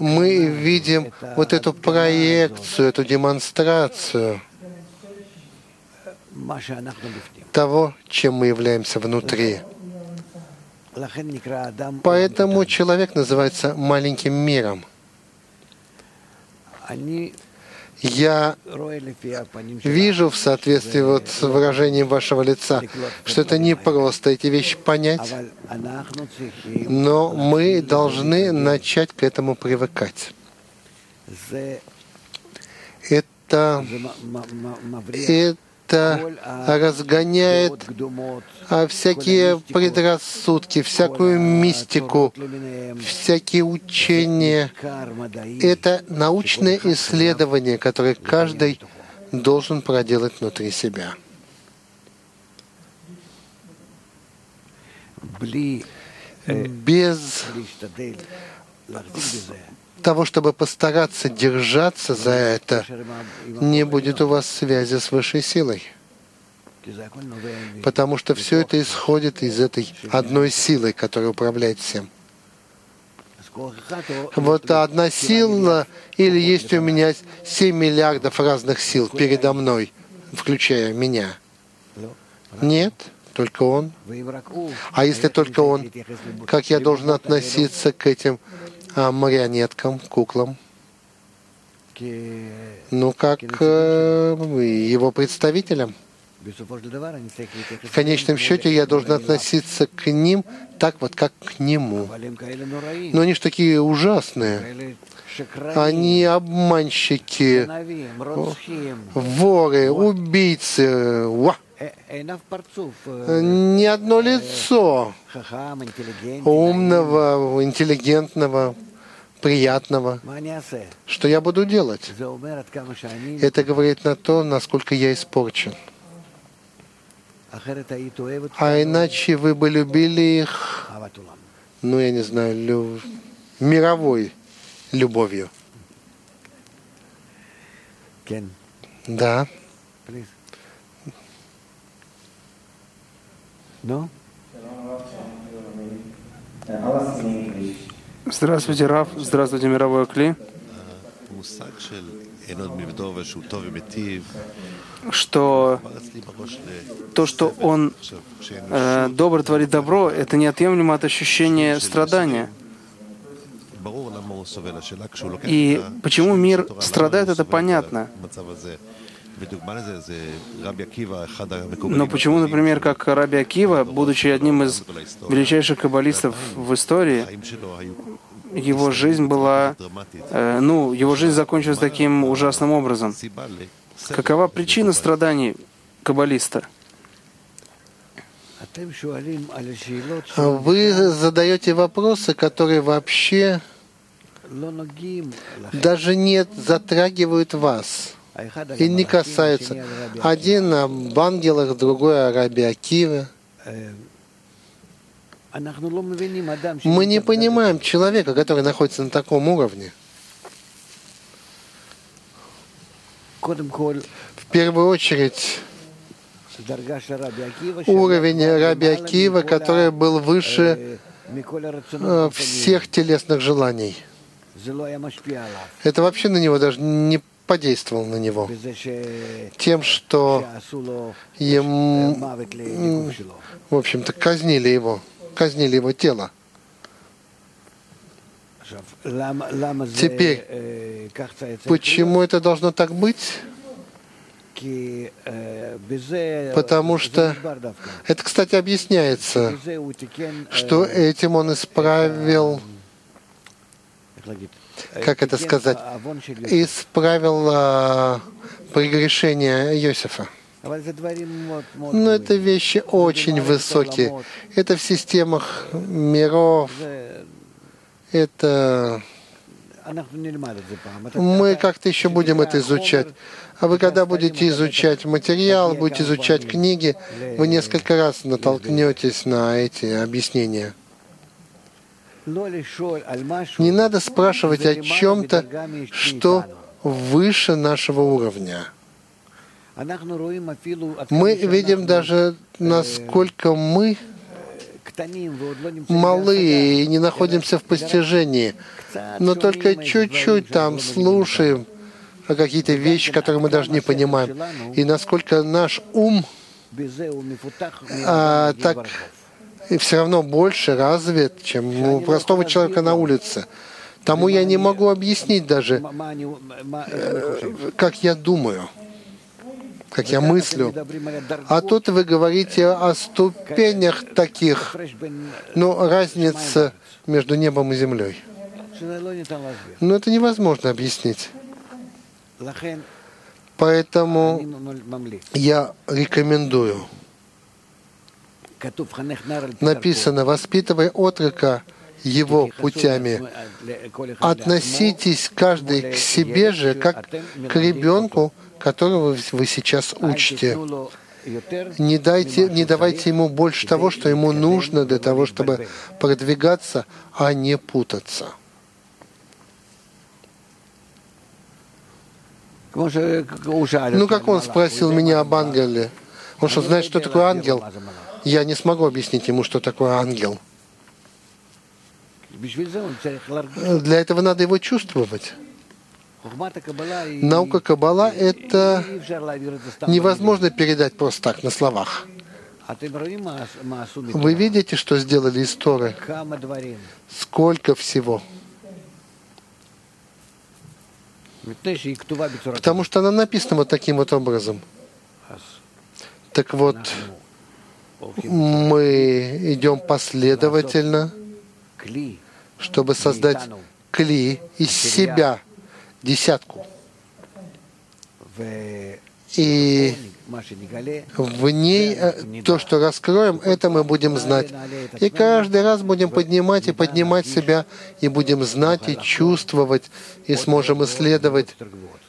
мы видим вот эту проекцию, эту демонстрацию того, чем мы являемся внутри. Поэтому человек называется маленьким миром. Я вижу в соответствии вот с выражением вашего лица, что это не просто эти вещи понять, но мы должны начать к этому привыкать. Это, это это разгоняет а, всякие предрассудки, всякую мистику, всякие учения. Это научное исследование, которое каждый должен проделать внутри себя. Без того, чтобы постараться держаться за это, не будет у вас связи с высшей силой. Потому что все это исходит из этой одной силы, которая управляет всем. Вот одна сила, или есть у меня 7 миллиардов разных сил передо мной, включая меня. Нет, только Он. А если только Он, как я должен относиться к этим марионеткам, куклам. Ну, как э, его представителям. В конечном счете я должен относиться к ним так вот, как к нему. Но они же такие ужасные. Они обманщики, воры, убийцы. Уа! Ни одно лицо умного, интеллигентного, приятного. Что я буду делать? Это говорит на то, насколько я испорчен. А иначе вы бы любили их, ну, я не знаю, лю... мировой любовью. Да. No? Здравствуйте, Раф. Здравствуйте, мировой Кли. Что то, что он э, добр творит добро, это неотъемлемо от ощущения страдания. И почему мир страдает, это понятно. Но почему, например, как Раби Акива, будучи одним из величайших каббалистов в истории, его жизнь была, э, ну, его жизнь закончилась таким ужасным образом. Какова причина страданий каббалиста? Вы задаете вопросы, которые вообще даже не затрагивают вас и не касаются. Один об ангелах, другой о Раби Акиве. Мы не понимаем человека, который находится на таком уровне. В первую очередь, уровень Раби Акива, который был выше э, всех телесных желаний. Это вообще на него даже не подействовал на него. Тем, что ему, в общем-то, казнили его, казнили его тело. Теперь, почему это должно так быть? Потому что это, кстати, объясняется, что этим он исправил как это сказать, исправил а, прегрешение Иосифа. Но это вещи очень высокие. Это в системах миров. Это мы как-то еще будем это изучать. А вы когда будете изучать материал, будете изучать книги, вы несколько раз натолкнетесь на эти объяснения. Не надо спрашивать о чем-то, что выше нашего уровня. Мы видим даже, насколько мы малые и не находимся в постижении, но только чуть-чуть там слушаем какие-то вещи, которые мы даже не понимаем, и насколько наш ум а, так и все равно больше развит, чем у простого человека на улице. Тому я не могу объяснить даже, э, как я думаю, как я мыслю. А тут вы говорите о ступенях таких, но разница между небом и землей. Но это невозможно объяснить. Поэтому я рекомендую написано, воспитывая отрока его путями. Относитесь каждый к себе же, как к ребенку, которого вы сейчас учите. Не, дайте, не давайте ему больше того, что ему нужно для того, чтобы продвигаться, а не путаться. Ну, как он спросил меня об ангеле. Он что, знает, что такое ангел? Я не смогу объяснить ему, что такое ангел. Для этого надо его чувствовать. Наука Каббала — это невозможно передать просто так, на словах. Вы видите, что сделали истории? Сколько всего. Потому что она написана вот таким вот образом. Так вот, мы идем последовательно, чтобы создать кли из себя, десятку. И в ней э, то, что раскроем, это мы будем знать. И каждый раз будем поднимать и поднимать себя, и будем знать и чувствовать, и сможем исследовать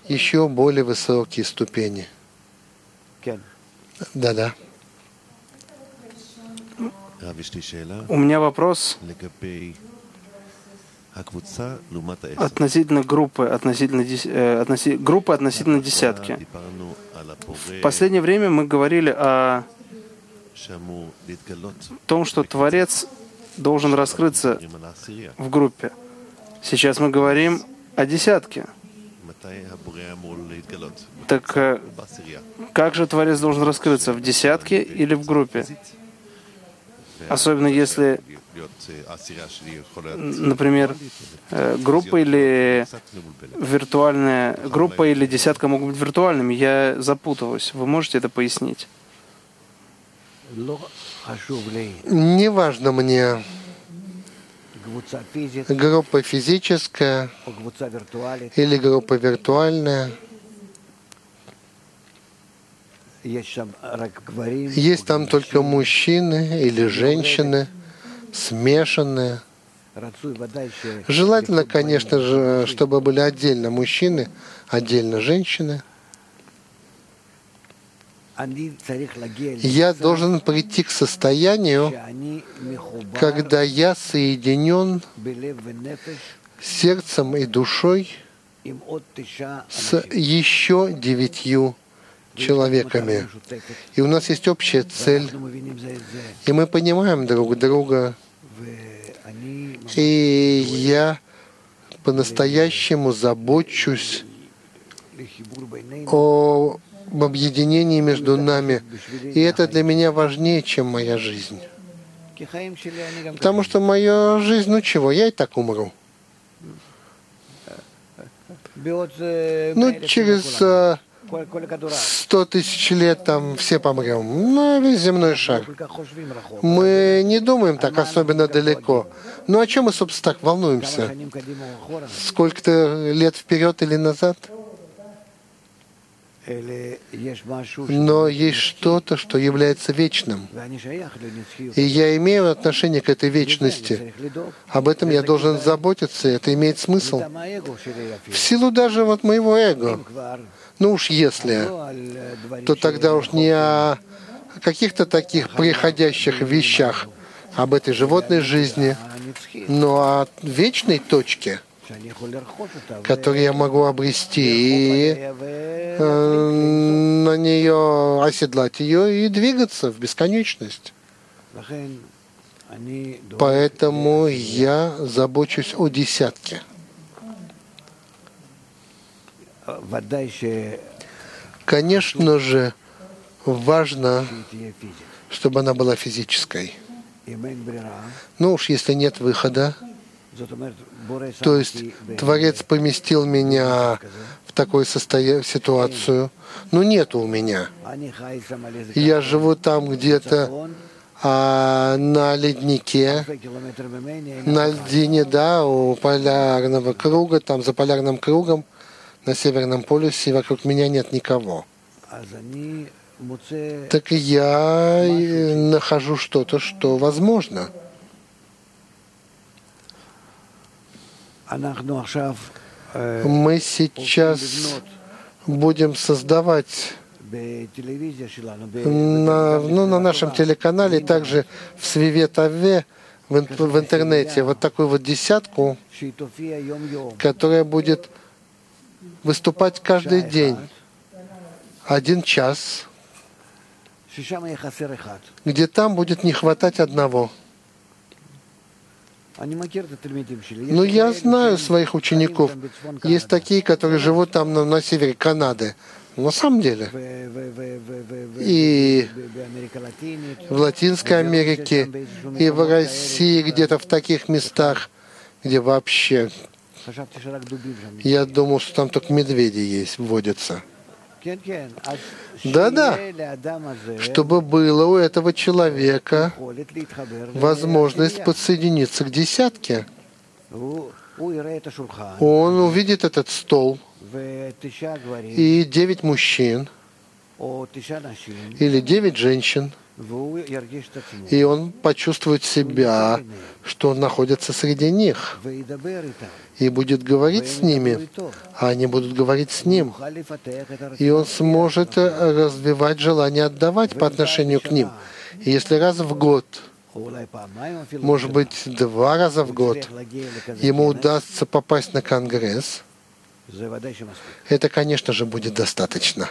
еще более высокие ступени. Да-да. У меня вопрос относительно группы, относительно, э, относи, группы относительно десятки. В последнее время мы говорили о том, что Творец должен раскрыться в группе. Сейчас мы говорим о десятке. Так э, как же Творец должен раскрыться, в десятке или в группе? Особенно если например, э, группа или виртуальная группа или десятка могут быть виртуальными. Я запутываюсь. Вы можете это пояснить? Не важно мне группа физическая или группа виртуальная. Есть там только мужчины или женщины, смешанные. Желательно, конечно же, чтобы были отдельно мужчины, отдельно женщины. Я должен прийти к состоянию, когда я соединен сердцем и душой с еще девятью человеками. И у нас есть общая цель. И мы понимаем друг друга. И я по-настоящему забочусь о об объединении между нами. И это для меня важнее, чем моя жизнь. Потому что моя жизнь, ну чего, я и так умру. Ну, через э, сто тысяч лет там все помрем. Ну, весь земной шар. Мы не думаем так особенно далеко. Ну, о чем мы, собственно, так волнуемся? Сколько-то лет вперед или назад? Но есть что-то, что является вечным. И я имею отношение к этой вечности. Об этом я должен заботиться, и это имеет смысл. В силу даже вот моего эго. Ну уж если, то тогда уж не о каких-то таких приходящих вещах, об этой животной жизни, но о вечной точке — которые я могу обрести, и э, на нее оседлать ее и двигаться в бесконечность. Поэтому я забочусь о десятке. Конечно же, важно, чтобы она была физической. Ну уж если нет выхода, то есть Творец поместил меня в такую состоя... ситуацию. Ну, нету у меня. Я живу там где-то а, на леднике, на льдине, да, у полярного круга, там за полярным кругом, на Северном полюсе, вокруг меня нет никого. Так я нахожу что-то, что возможно. Мы сейчас будем создавать на, ну, на нашем телеканале, также в Свивет Аве, в, в интернете, вот такую вот десятку, которая будет выступать каждый день, один час, где там будет не хватать одного. Ну, я знаю своих учеников. Есть такие, которые живут там на, на севере Канады. На самом деле. И в Латинской Америке, и в России, где-то в таких местах, где вообще... Я думал, что там только медведи есть, водятся. Да-да, чтобы было у этого человека возможность подсоединиться к десятке. Он увидит этот стол и девять мужчин или девять женщин, и он почувствует себя, что он находится среди них, и будет говорить с ними, а они будут говорить с ним. И он сможет развивать желание отдавать по отношению к ним. И если раз в год, может быть, два раза в год, ему удастся попасть на Конгресс, это, конечно же, будет достаточно.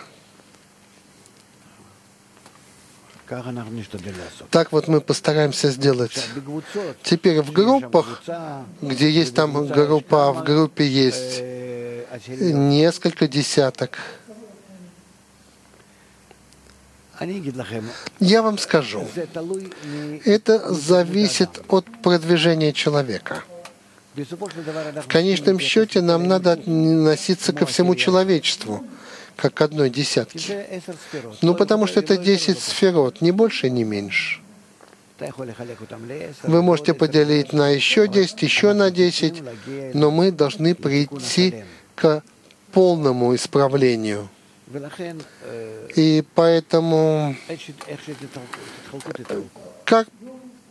Так вот мы постараемся сделать. Теперь в группах, где есть там группа, а в группе есть несколько десяток. Я вам скажу, это зависит от продвижения человека. В конечном счете нам надо относиться ко всему человечеству, как к одной десятке. Ну, потому что это 10 сферот, не больше, не меньше. Вы можете поделить на еще 10, еще на 10, но мы должны прийти к полному исправлению. И поэтому как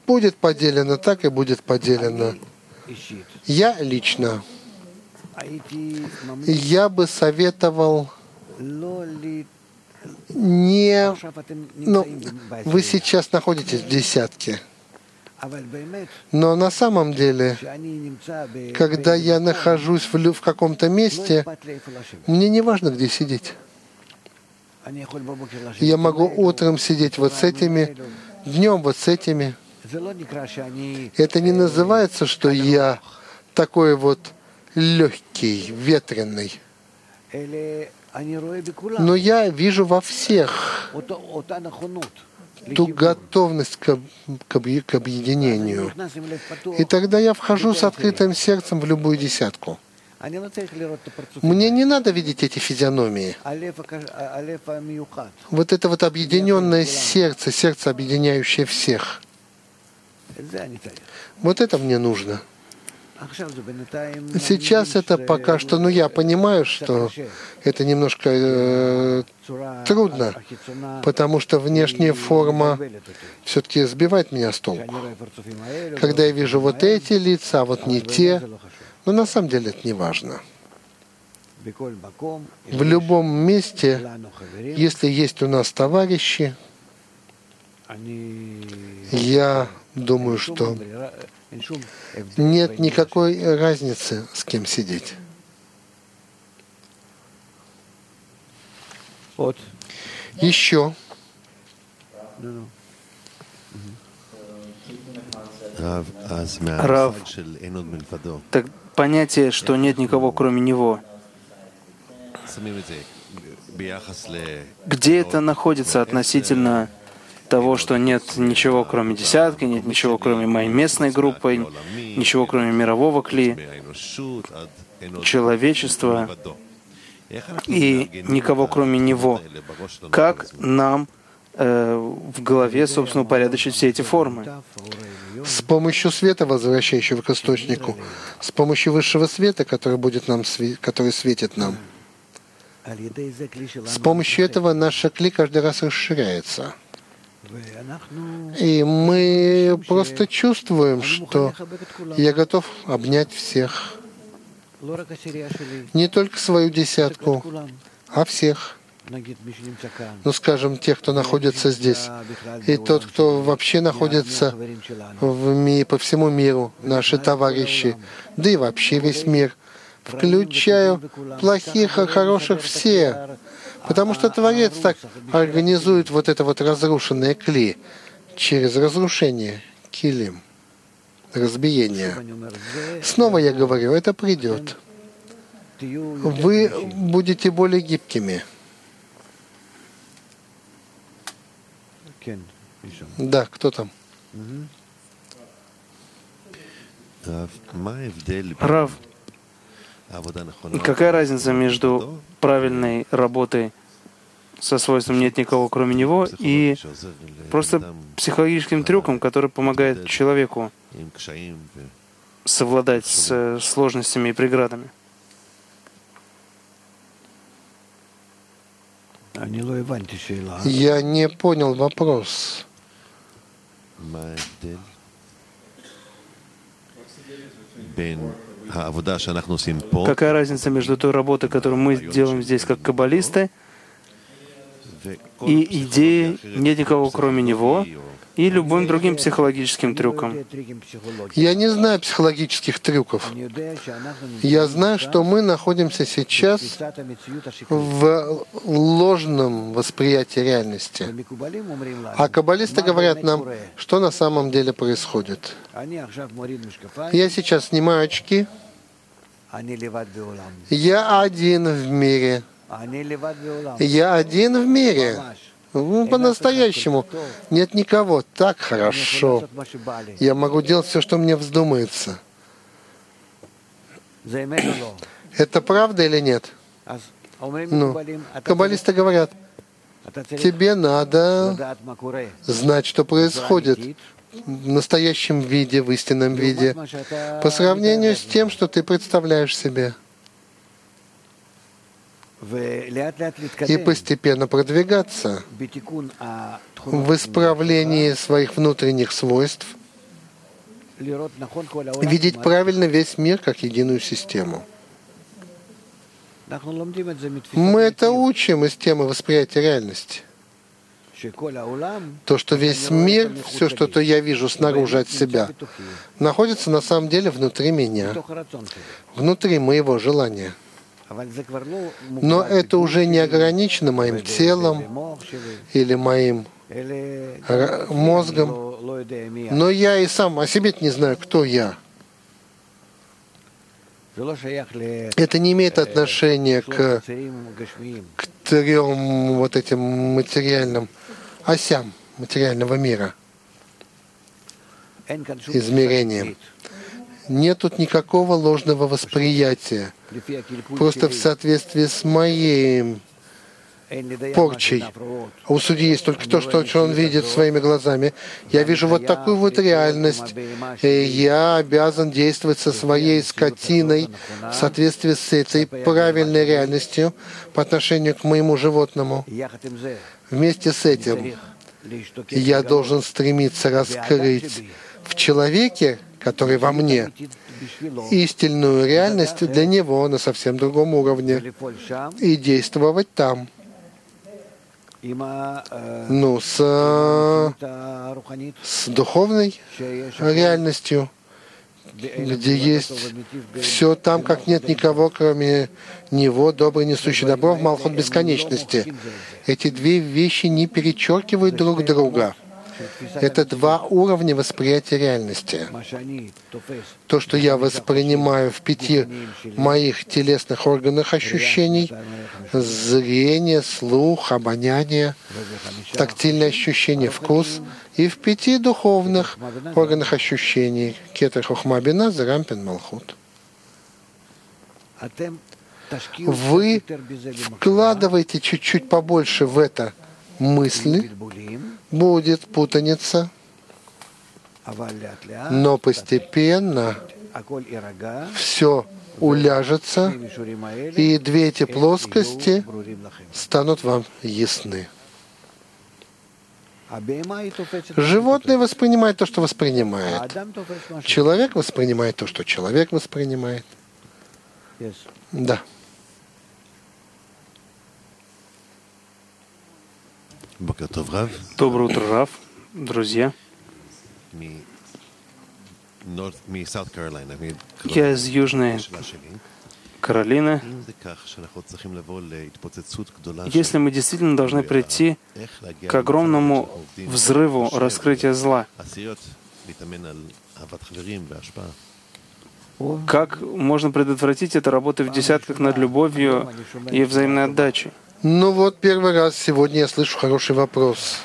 будет поделено, так и будет поделено. Я лично, я бы советовал не... Ну, вы сейчас находитесь в десятке. Но на самом деле, когда я нахожусь в, в каком-то месте, мне не важно, где сидеть. Я могу утром сидеть вот с этими, днем вот с этими. Это не называется, что я такой вот легкий, ветреный. Но я вижу во всех ту готовность к, к, к объединению. И тогда я вхожу с открытым сердцем в любую десятку. Мне не надо видеть эти физиономии. Вот это вот объединенное сердце, сердце, объединяющее всех. Вот это мне нужно. Сейчас это пока что, ну я понимаю, что это немножко э, трудно, потому что внешняя форма все-таки сбивает меня с толку. Когда я вижу вот эти лица, вот не те, но на самом деле это не важно. В любом месте, если есть у нас товарищи, я думаю, что нет никакой разницы, с кем сидеть. Вот. Еще. Рав, так понятие, что нет никого, кроме него. Где это находится относительно того, что нет ничего, кроме десятки, нет ничего, кроме моей местной группы, ничего, кроме мирового кли, человечества и никого, кроме него. Как нам э, в голове, собственно, упорядочить все эти формы? С помощью света, возвращающего к источнику, с помощью высшего света, который, будет нам, который светит нам. С помощью этого наша кли каждый раз расширяется. И мы просто чувствуем, что я готов обнять всех. Не только свою десятку, а всех. Ну, скажем, тех, кто находится здесь, и тот, кто вообще находится в ми, по всему миру, наши товарищи, да и вообще весь мир, включаю плохих и хороших все, Потому что Творец так организует вот это вот разрушенное кли через разрушение килим, разбиение. Снова я говорю, это придет. Вы будете более гибкими. Да, кто там? Рав, Какая разница между правильной работой со свойством «нет никого, кроме него» и просто психологическим трюком, который помогает человеку совладать с сложностями и преградами? Я не понял вопрос. Какая разница между той работой, которую мы делаем здесь как каббалисты, и идеей «нет никого, кроме него», и любым другим психологическим трюком. Я не знаю психологических трюков. Я знаю, что мы находимся сейчас в ложном восприятии реальности. А каббалисты говорят нам, что на самом деле происходит. Я сейчас снимаю очки. Я один в мире. Я один в мире. Ну, по-настоящему. Нет никого. Так хорошо. Я могу делать все, что мне вздумается. Это правда или нет? Ну, каббалисты говорят, тебе надо знать, что происходит в настоящем виде, в истинном виде, по сравнению с тем, что ты представляешь себе. И постепенно продвигаться в исправлении своих внутренних свойств, видеть правильно весь мир как единую систему. Мы это учим из темы восприятия реальности. То, что весь мир, все, что то я вижу снаружи от себя, находится на самом деле внутри меня, внутри моего желания. Но это уже не ограничено моим телом или моим мозгом. Но я и сам о себе не знаю, кто я. Это не имеет отношения к, к трем вот этим материальным осям материального мира, измерениям. Нет тут никакого ложного восприятия. Просто в соответствии с моей порчей. А у судьи есть только то, что он видит своими глазами. Я вижу вот такую вот реальность. И я обязан действовать со своей скотиной в соответствии с этой правильной реальностью по отношению к моему животному. Вместе с этим я должен стремиться раскрыть в человеке, который во мне, истинную реальность для него на совсем другом уровне и действовать там ну, с, с духовной реальностью, где есть все там, как нет никого, кроме Него, добрый, несущий добро в Малхот бесконечности. Эти две вещи не перечеркивают друг друга. Это два уровня восприятия реальности. То, что я воспринимаю в пяти моих телесных органах ощущений, зрение, слух, обоняние, тактильное ощущение, вкус, и в пяти духовных органах ощущений, кетер, хохмабина, зарампин, малхут. Вы вкладываете чуть-чуть побольше в это мысли, будет путаница, но постепенно все уляжется, и две эти плоскости станут вам ясны. Животное воспринимает то, что воспринимает. Человек воспринимает то, что человек воспринимает. Да. Доброе утро, Рав, друзья. Я из Южной Каролины. Если мы действительно должны прийти к огромному взрыву раскрытия зла, как можно предотвратить это работой в десятках над любовью и взаимной отдачей? Ну вот первый раз сегодня я слышу хороший вопрос.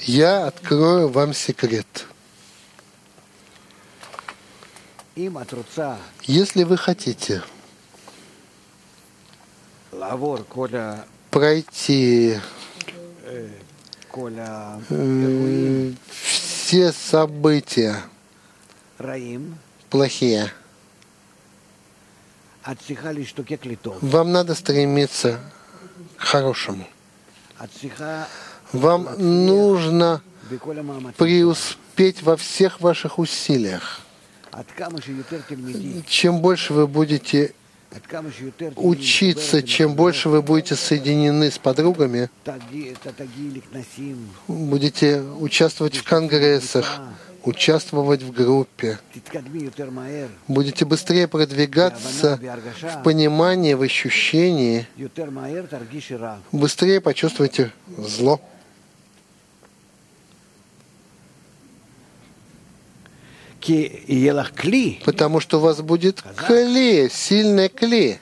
Я открою вам секрет. Если вы хотите пройти э, все события плохие. Вам надо стремиться к хорошему. Вам нужно преуспеть во всех ваших усилиях. Чем больше вы будете учиться, чем больше вы будете соединены с подругами, будете участвовать в конгрессах, участвовать в группе, будете быстрее продвигаться в понимании, в ощущении, быстрее почувствуете зло. Потому что у вас будет клей, сильный клей,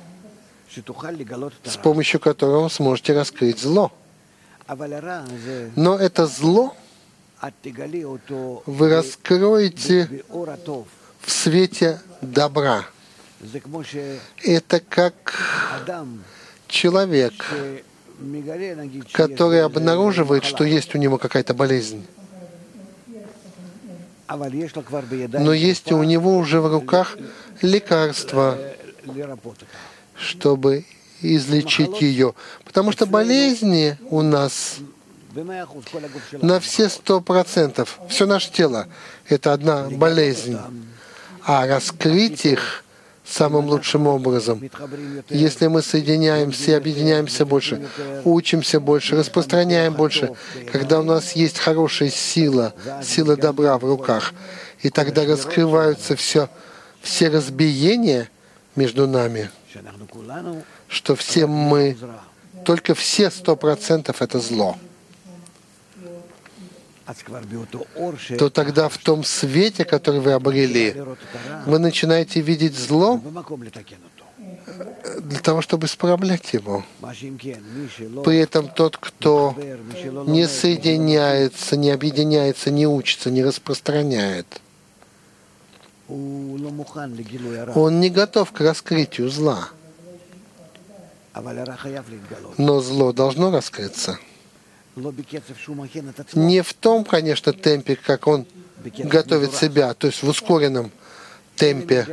с помощью которого вы сможете раскрыть зло. Но это зло вы раскроете в свете добра. Это как человек, который обнаруживает, что есть у него какая-то болезнь. Но есть у него уже в руках лекарство, чтобы излечить ее. Потому что болезни у нас на все сто процентов. Все наше тело — это одна болезнь. А раскрыть их самым лучшим образом. Если мы соединяемся и объединяемся больше, учимся больше, распространяем больше, когда у нас есть хорошая сила, сила добра в руках, и тогда раскрываются все, все разбиения между нами, что все мы, только все сто процентов это зло то тогда в том свете, который вы обрели, вы начинаете видеть зло для того, чтобы исправлять его. При этом тот, кто не соединяется, не объединяется, не учится, не распространяет, он не готов к раскрытию зла. Но зло должно раскрыться. Не в том, конечно, темпе, как он готовит себя, то есть в ускоренном темпе,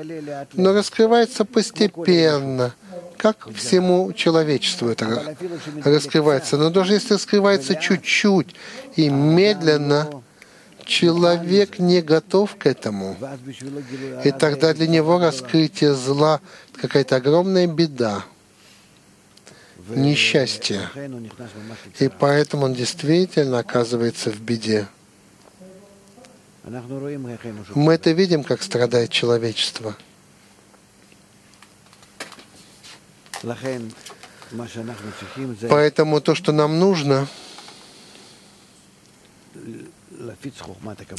но раскрывается постепенно, как всему человечеству это раскрывается. Но даже если раскрывается чуть-чуть и медленно, человек не готов к этому. И тогда для него раскрытие зла какая-то огромная беда несчастье. И поэтому он действительно оказывается в беде. Мы это видим, как страдает человечество. Поэтому то, что нам нужно,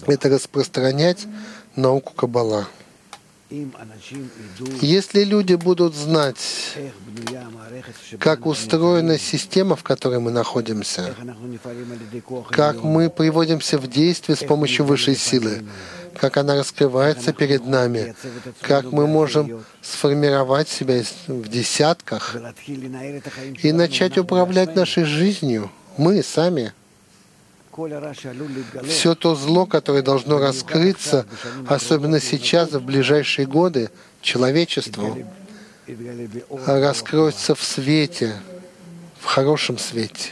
это распространять науку Каббала. Если люди будут знать, как устроена система, в которой мы находимся, как мы приводимся в действие с помощью высшей силы, как она раскрывается перед нами, как мы можем сформировать себя в десятках и начать управлять нашей жизнью, мы сами — все то зло, которое должно раскрыться, особенно сейчас, в ближайшие годы, человечеству, раскроется в свете, в хорошем свете.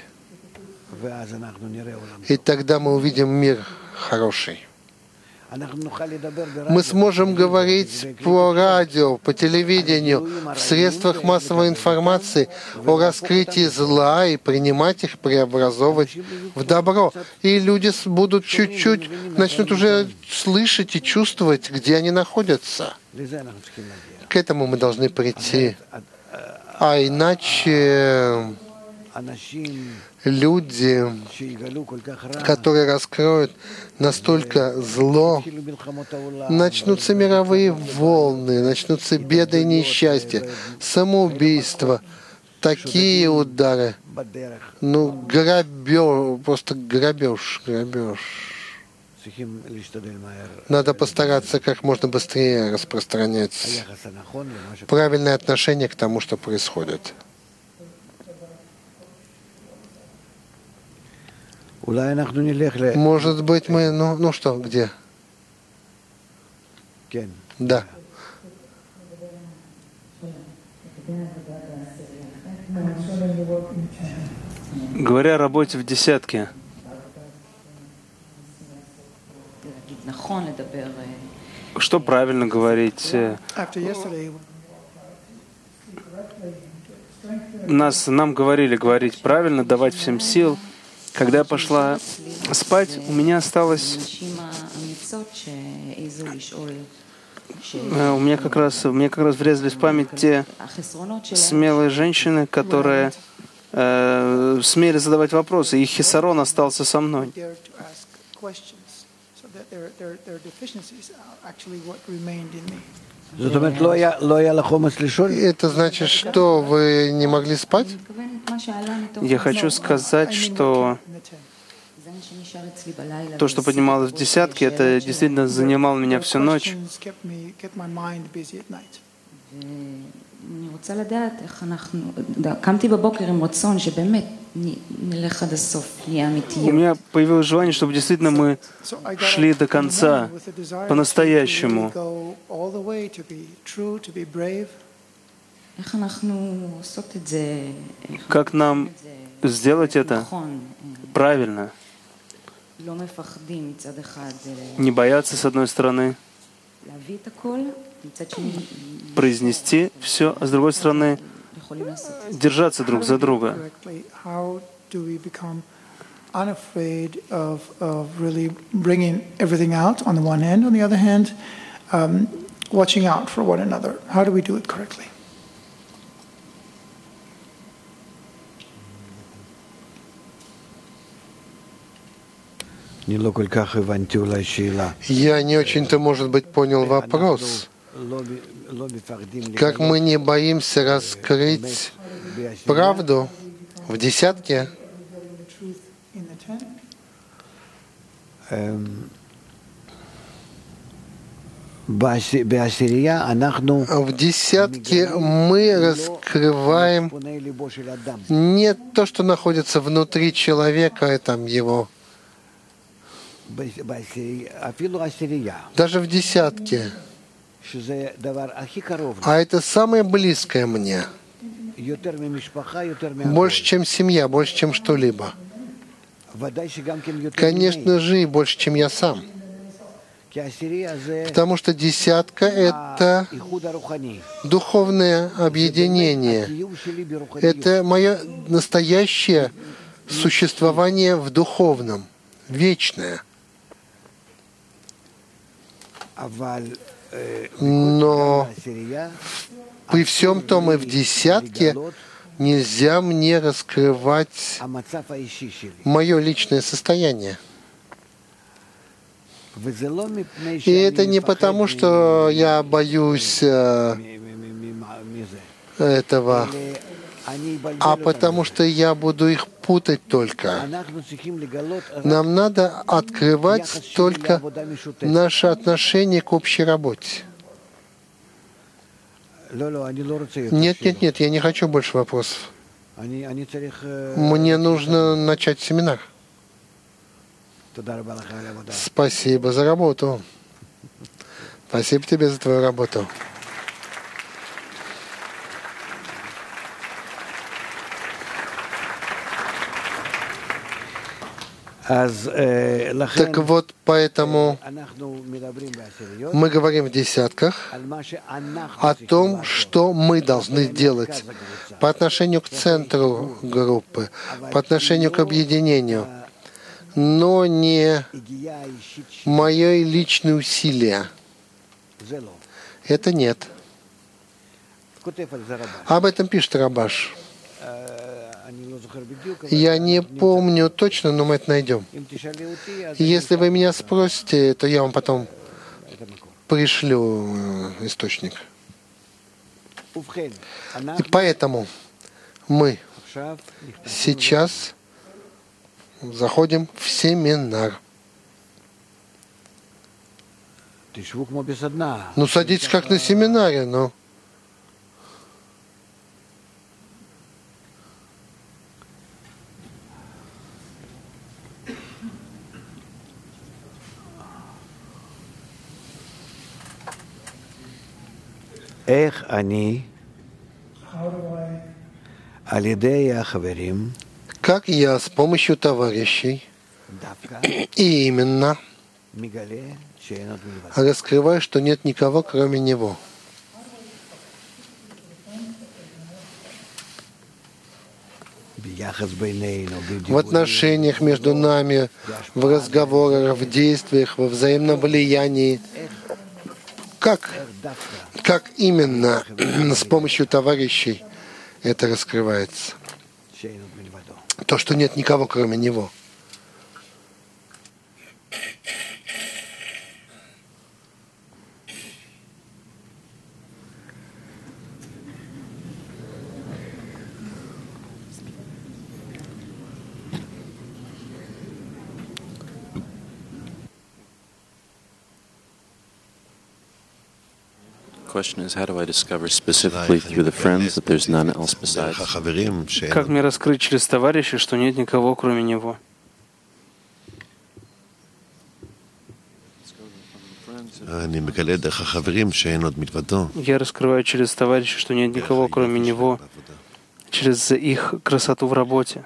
И тогда мы увидим мир хороший. Мы сможем говорить по радио, по телевидению, в средствах массовой информации о раскрытии зла и принимать их, преобразовывать в добро. И люди будут чуть-чуть, начнут уже слышать и чувствовать, где они находятся. К этому мы должны прийти. А иначе люди, которые раскроют настолько зло, начнутся мировые волны, начнутся беды и несчастья, самоубийства, такие удары, ну, грабеж, просто грабеж, грабеж. Надо постараться как можно быстрее распространять правильное отношение к тому, что происходит. Может быть, мы... Ну, ну что, где? Да. Говоря о работе в десятке, что правильно говорить? Нас, нам говорили говорить правильно, давать всем сил – когда я пошла спать, у меня осталось... Э, у меня как раз, у меня как раз врезались в память те смелые женщины, которые э, смели задавать вопросы. Их хисарон остался со мной. Это значит, что вы не могли спать? Я хочу сказать, что то, что поднималось в десятки, это действительно занимало меня всю ночь. אני רוצה לדעת איך אנחנו, קמתי בבוקר עם רצון שבאמת נלך עד הסוף, נהיה אמיתיות. У меня появилось желание, чтобы действительно мы шли до конца, по-настоящему. איך אנחנו עושות את זה? Как нам сделать это правильно? לא מפחדים מצד אחד. Не бояться, с одной стороны, произнести все, а с другой стороны держаться друг за друга. unafraid of, of really bringing everything out on the one hand. On the other hand, um, watching out for one another. How do we do it correctly? Я не очень-то, может быть, понял вопрос. Как мы не боимся раскрыть правду в десятке? В десятке мы раскрываем не то, что находится внутри человека, и там его даже в десятке. А это самое близкое мне. Больше, чем семья, больше, чем что-либо. Конечно же, и больше, чем я сам. Потому что десятка — это духовное объединение. Это мое настоящее существование в духовном, вечное. Но при всем том и в десятке нельзя мне раскрывать мое личное состояние. И это не потому, что я боюсь э, этого, а потому что я буду их путать только. Нам надо открывать только наше отношение к общей работе. Нет, нет, нет, я не хочу больше вопросов. Мне нужно начать семинар. Спасибо за работу. Спасибо тебе за твою работу. Так вот, поэтому мы говорим в десятках о том, что мы должны делать по отношению к центру группы, по отношению к объединению, но не мои личные усилия. Это нет. Об этом пишет Рабаш. Я не помню точно, но мы это найдем. Если вы меня спросите, то я вам потом пришлю э, источник. И поэтому мы сейчас заходим в семинар. Ну, садитесь как на семинаре, но... Как я с помощью товарищей и именно раскрываю, что нет никого, кроме него. В отношениях между нами, в разговорах, в действиях, во взаимном влиянии. Как как именно с помощью товарищей это раскрывается? То, что нет никого, кроме него. Question is, how do I discover specifically through the friends that there's none else besides? Как мне раскрыть через товарища, что нет никого, кроме него? Я раскрываю через товарища, что нет никого, кроме него, через их красоту в работе,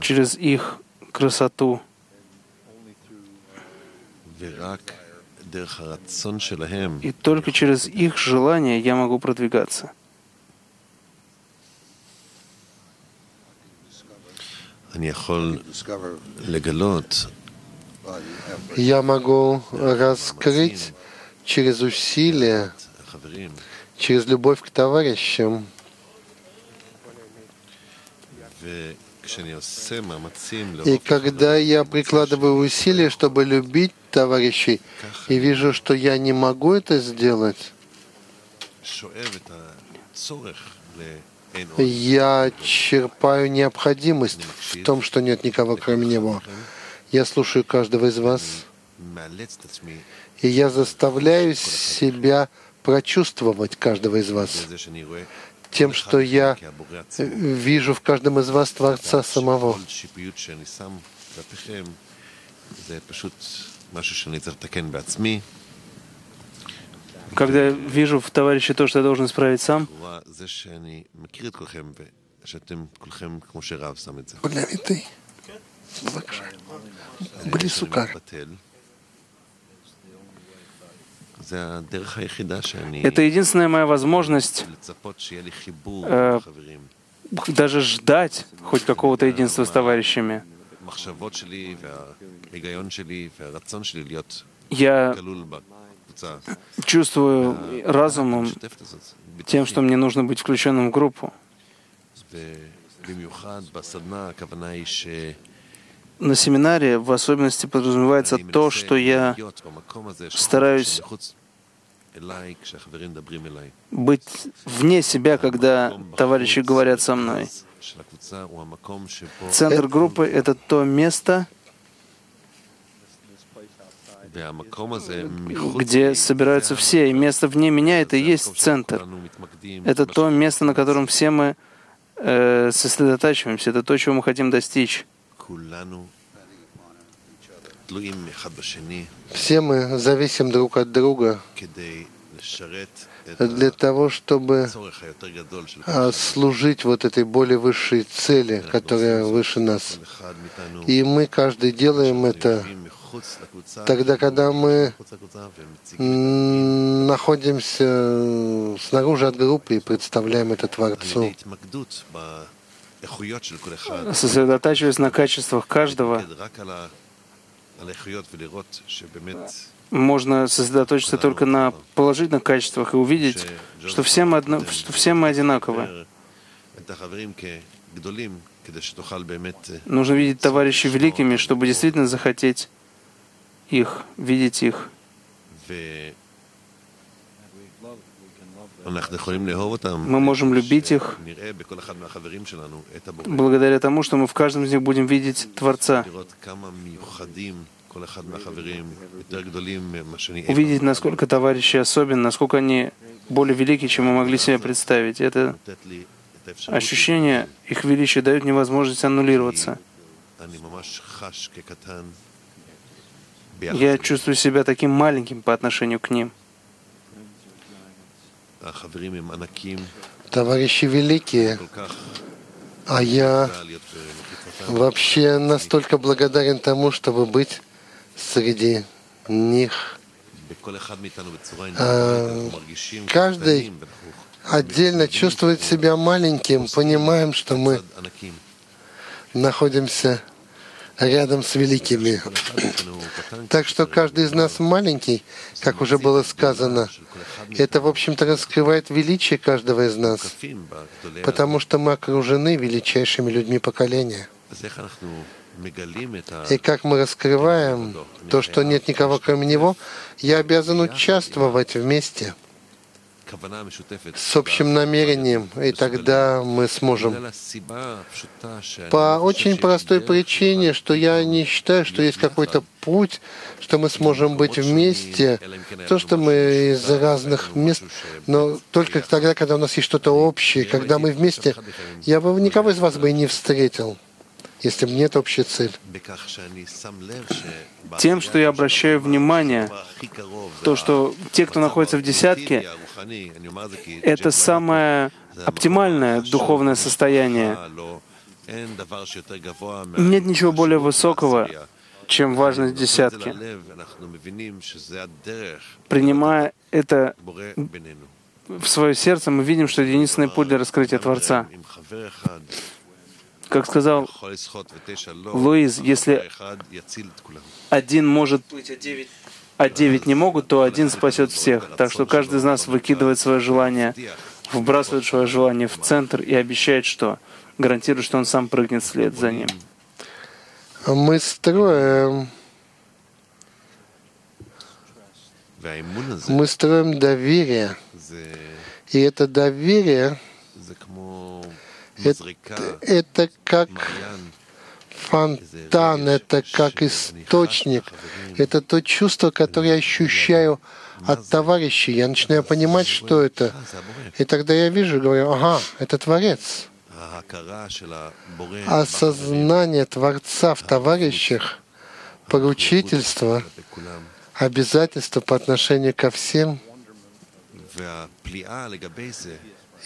через их красоту и только через их желание я могу продвигаться. Я могу раскрыть через усилия, через любовь к товарищам, и когда я прикладываю усилия, чтобы любить товарищей, и вижу, что я не могу это сделать, я черпаю необходимость в том, что нет никого кроме него. Я слушаю каждого из вас, и я заставляю себя прочувствовать каждого из вас тем, что я вижу в каждом из вас Творца самого. Когда вижу в товарище то, что я должен исправить сам, это единственная моя возможность э, даже ждать хоть какого-то единства с товарищами. Я чувствую разумом тем, что мне нужно быть включенным в группу. На семинаре в особенности подразумевается то, что я стараюсь быть вне себя, когда товарищи говорят со мной. Центр группы — это то место, где собираются все, и место вне меня — это и есть центр. Это то место, на котором все мы э, сосредотачиваемся, это то, чего мы хотим достичь. Все мы зависим друг от друга для того, чтобы а, служить вот этой более высшей цели, которая выше нас. И мы каждый делаем это тогда, когда мы находимся снаружи от группы и представляем это Творцу. Сосредотачиваясь на качествах каждого, можно сосредоточиться только на положительных качествах и увидеть, что все мы, одно, что все мы одинаковы. Нужно видеть товарищей великими, чтобы действительно захотеть их, видеть их. Мы можем любить их благодаря тому, что мы в каждом из них будем видеть Творца. Увидеть, насколько товарищи особенны, насколько они более велики, чем мы могли себе представить. Это ощущение их величия дает мне возможность аннулироваться. Я чувствую себя таким маленьким по отношению к ним. Товарищи великие, а я вообще настолько благодарен тому, чтобы быть среди них. А, каждый отдельно чувствует себя маленьким, понимаем, что мы находимся рядом с великими. Так что каждый из нас маленький, как уже было сказано. Это, в общем-то, раскрывает величие каждого из нас, потому что мы окружены величайшими людьми поколения. И как мы раскрываем то, что нет никого кроме Него, я обязан участвовать вместе. С общим намерением, и тогда мы сможем. По очень простой причине, что я не считаю, что есть какой-то путь, что мы сможем быть вместе, то, что мы из разных мест, но только тогда, когда у нас есть что-то общее, когда мы вместе, я бы никого из вас бы и не встретил если нет общей цели. Тем, что я обращаю внимание, то, что те, кто находится в десятке, это самое оптимальное духовное состояние. Нет ничего более высокого, чем важность десятки. Принимая это в свое сердце, мы видим, что единственный путь для раскрытия Творца. Как сказал Луиз, если один может плыть, а девять, а девять не могут, то один спасет всех. Так что каждый из нас выкидывает свое желание, вбрасывает свое желание в центр и обещает, что гарантирует, что он сам прыгнет вслед за ним. Мы строим мы строим доверие. И это доверие это, это как фонтан, это как источник, это то чувство, которое я ощущаю от товарищей. Я начинаю понимать, что это. И тогда я вижу, говорю, ага, это Творец. Осознание Творца в товарищах, поручительство, обязательство по отношению ко всем.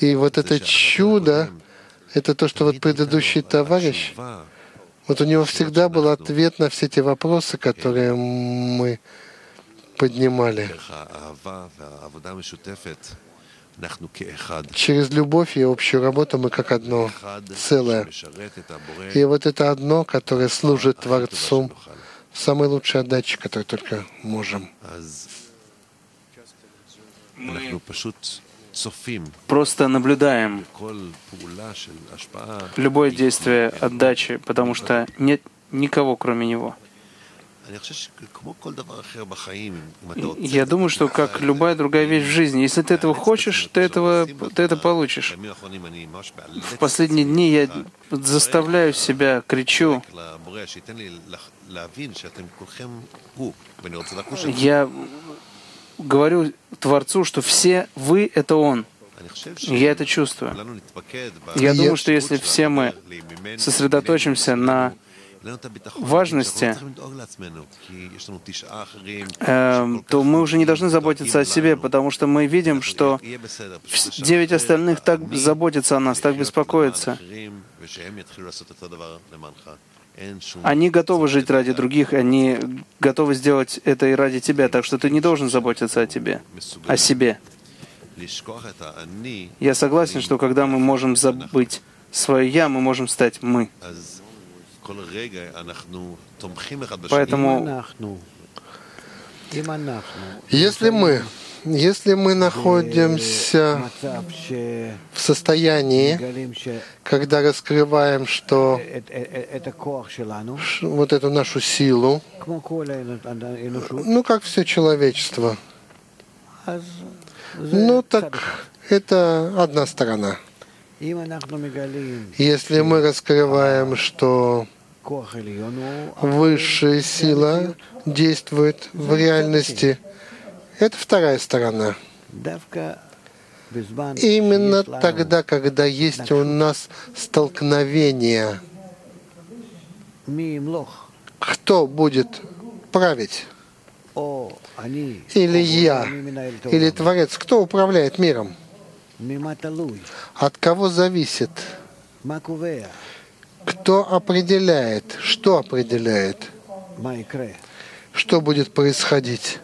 И вот это чудо, это то, что вот предыдущий товарищ, вот у него всегда был ответ на все эти вопросы, которые мы поднимали. Через любовь и общую работу мы как одно целое. И вот это одно, которое служит Творцу, самой лучшей отдачи, которую только можем. Мы просто наблюдаем любое действие отдачи, потому что нет никого, кроме него. Я думаю, что как любая другая вещь в жизни, если ты этого хочешь, ты, этого, ты это получишь. В последние дни я заставляю себя, кричу. Я говорю Творцу, что все вы — это Он. Я это чувствую. Я думаю, что если все мы сосредоточимся на важности, э, то мы уже не должны заботиться о себе, потому что мы видим, что девять остальных так заботятся о нас, так беспокоятся. Они готовы жить ради других, они готовы сделать это и ради тебя, так что ты не должен заботиться о тебе, о себе. Я согласен, что когда мы можем забыть свое «я», мы можем стать «мы». Поэтому, если мы если мы находимся в состоянии, когда раскрываем, что вот эту нашу силу, ну, как все человечество, ну, так это одна сторона. Если мы раскрываем, что высшая сила действует в реальности, это вторая сторона. Именно тогда, когда есть у нас столкновение, кто будет править? Или я, или Творец, кто управляет миром? От кого зависит? Кто определяет? Что определяет? Что будет происходить?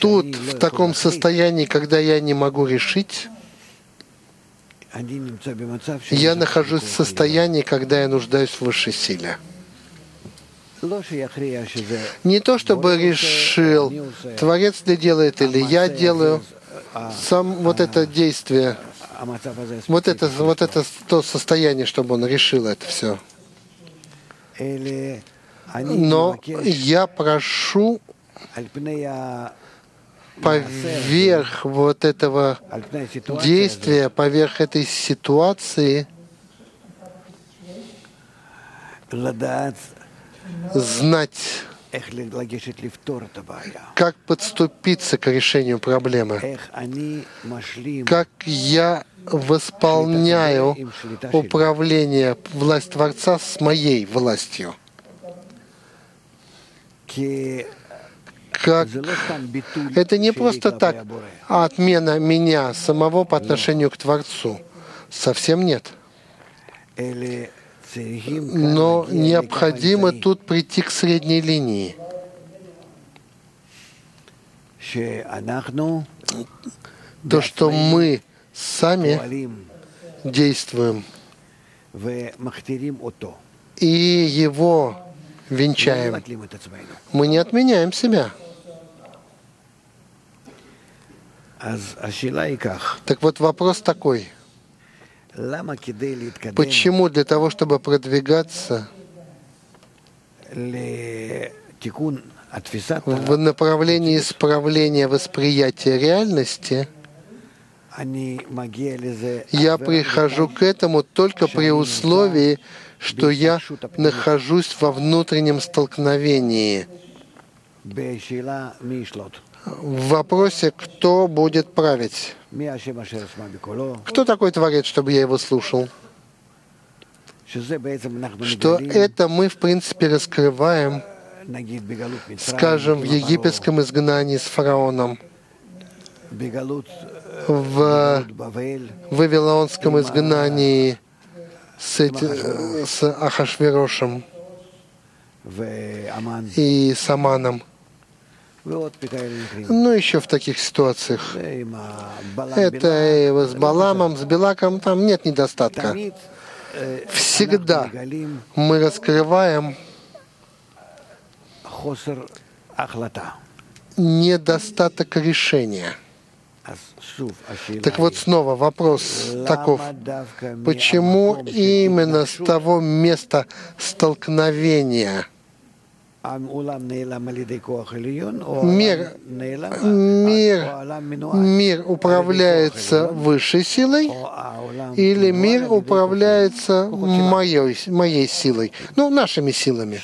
Тут, в таком состоянии, когда я не могу решить, я нахожусь в состоянии, когда я нуждаюсь в высшей силе. Не то, чтобы решил, Творец ли делает или я делаю, сам вот это действие, вот это, вот это то состояние, чтобы он решил это все. Но я прошу поверх вот этого действия, поверх этой ситуации, знать, как подступиться к решению проблемы, как я восполняю управление власть Творца с моей властью. Как это не просто так отмена меня самого по отношению к Творцу. Совсем нет. Но необходимо тут прийти к средней линии. То, что мы сами действуем и его венчаем. Мы не отменяем себя. Так вот вопрос такой. Почему для того, чтобы продвигаться в направлении исправления восприятия реальности, я прихожу к этому только при условии, что я нахожусь во внутреннем столкновении в вопросе, кто будет править. Кто такой Творец, чтобы я его слушал? Что это мы, в принципе, раскрываем, скажем, в египетском изгнании с фараоном, в вавилонском изгнании с, эти, с Ахашвирошем и с Аманом. Ну, еще в таких ситуациях. Это и с Баламом, с Белаком, там нет недостатка. Всегда мы раскрываем недостаток решения. Так вот снова вопрос таков. Почему именно с того места столкновения Мир, мир, мир управляется высшей силой или мир управляется моей, моей силой, ну, нашими силами.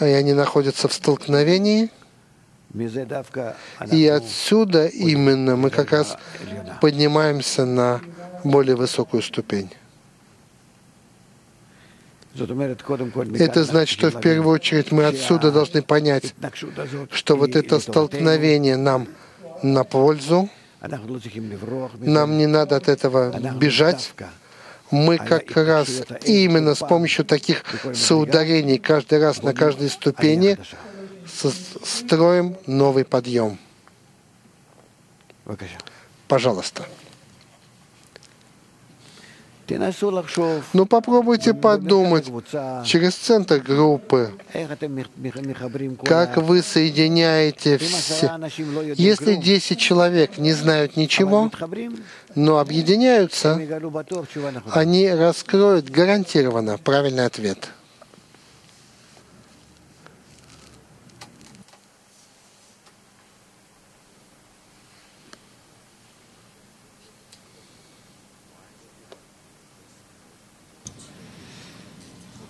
И они находятся в столкновении. И отсюда именно мы как раз поднимаемся на более высокую ступень. Это значит, что в первую очередь мы отсюда должны понять, что вот это столкновение нам на пользу, нам не надо от этого бежать. Мы как раз именно с помощью таких соударений каждый раз на каждой ступени строим новый подъем. Пожалуйста. Ну попробуйте подумать. через центр группы, как вы соединяете все. Если 10 человек не знают ничего, но объединяются, они раскроют гарантированно правильный ответ.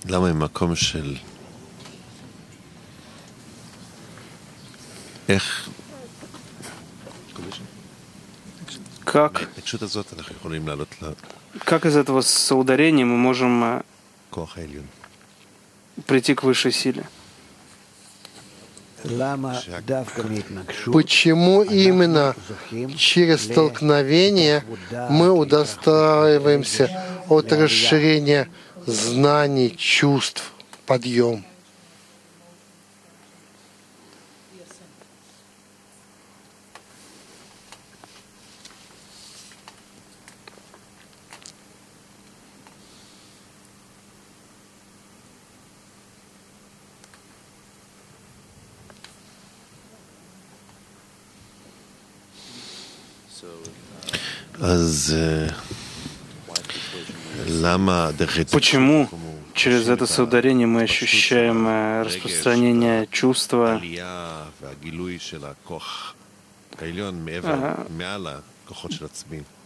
למה ממקום של איך... Как, как из этого соударения мы можем прийти к высшей силе? Почему именно через столкновение мы удостаиваемся от расширения знаний, чувств, подъем. אז uh... Почему через это соударение мы ощущаем э, распространение чувства,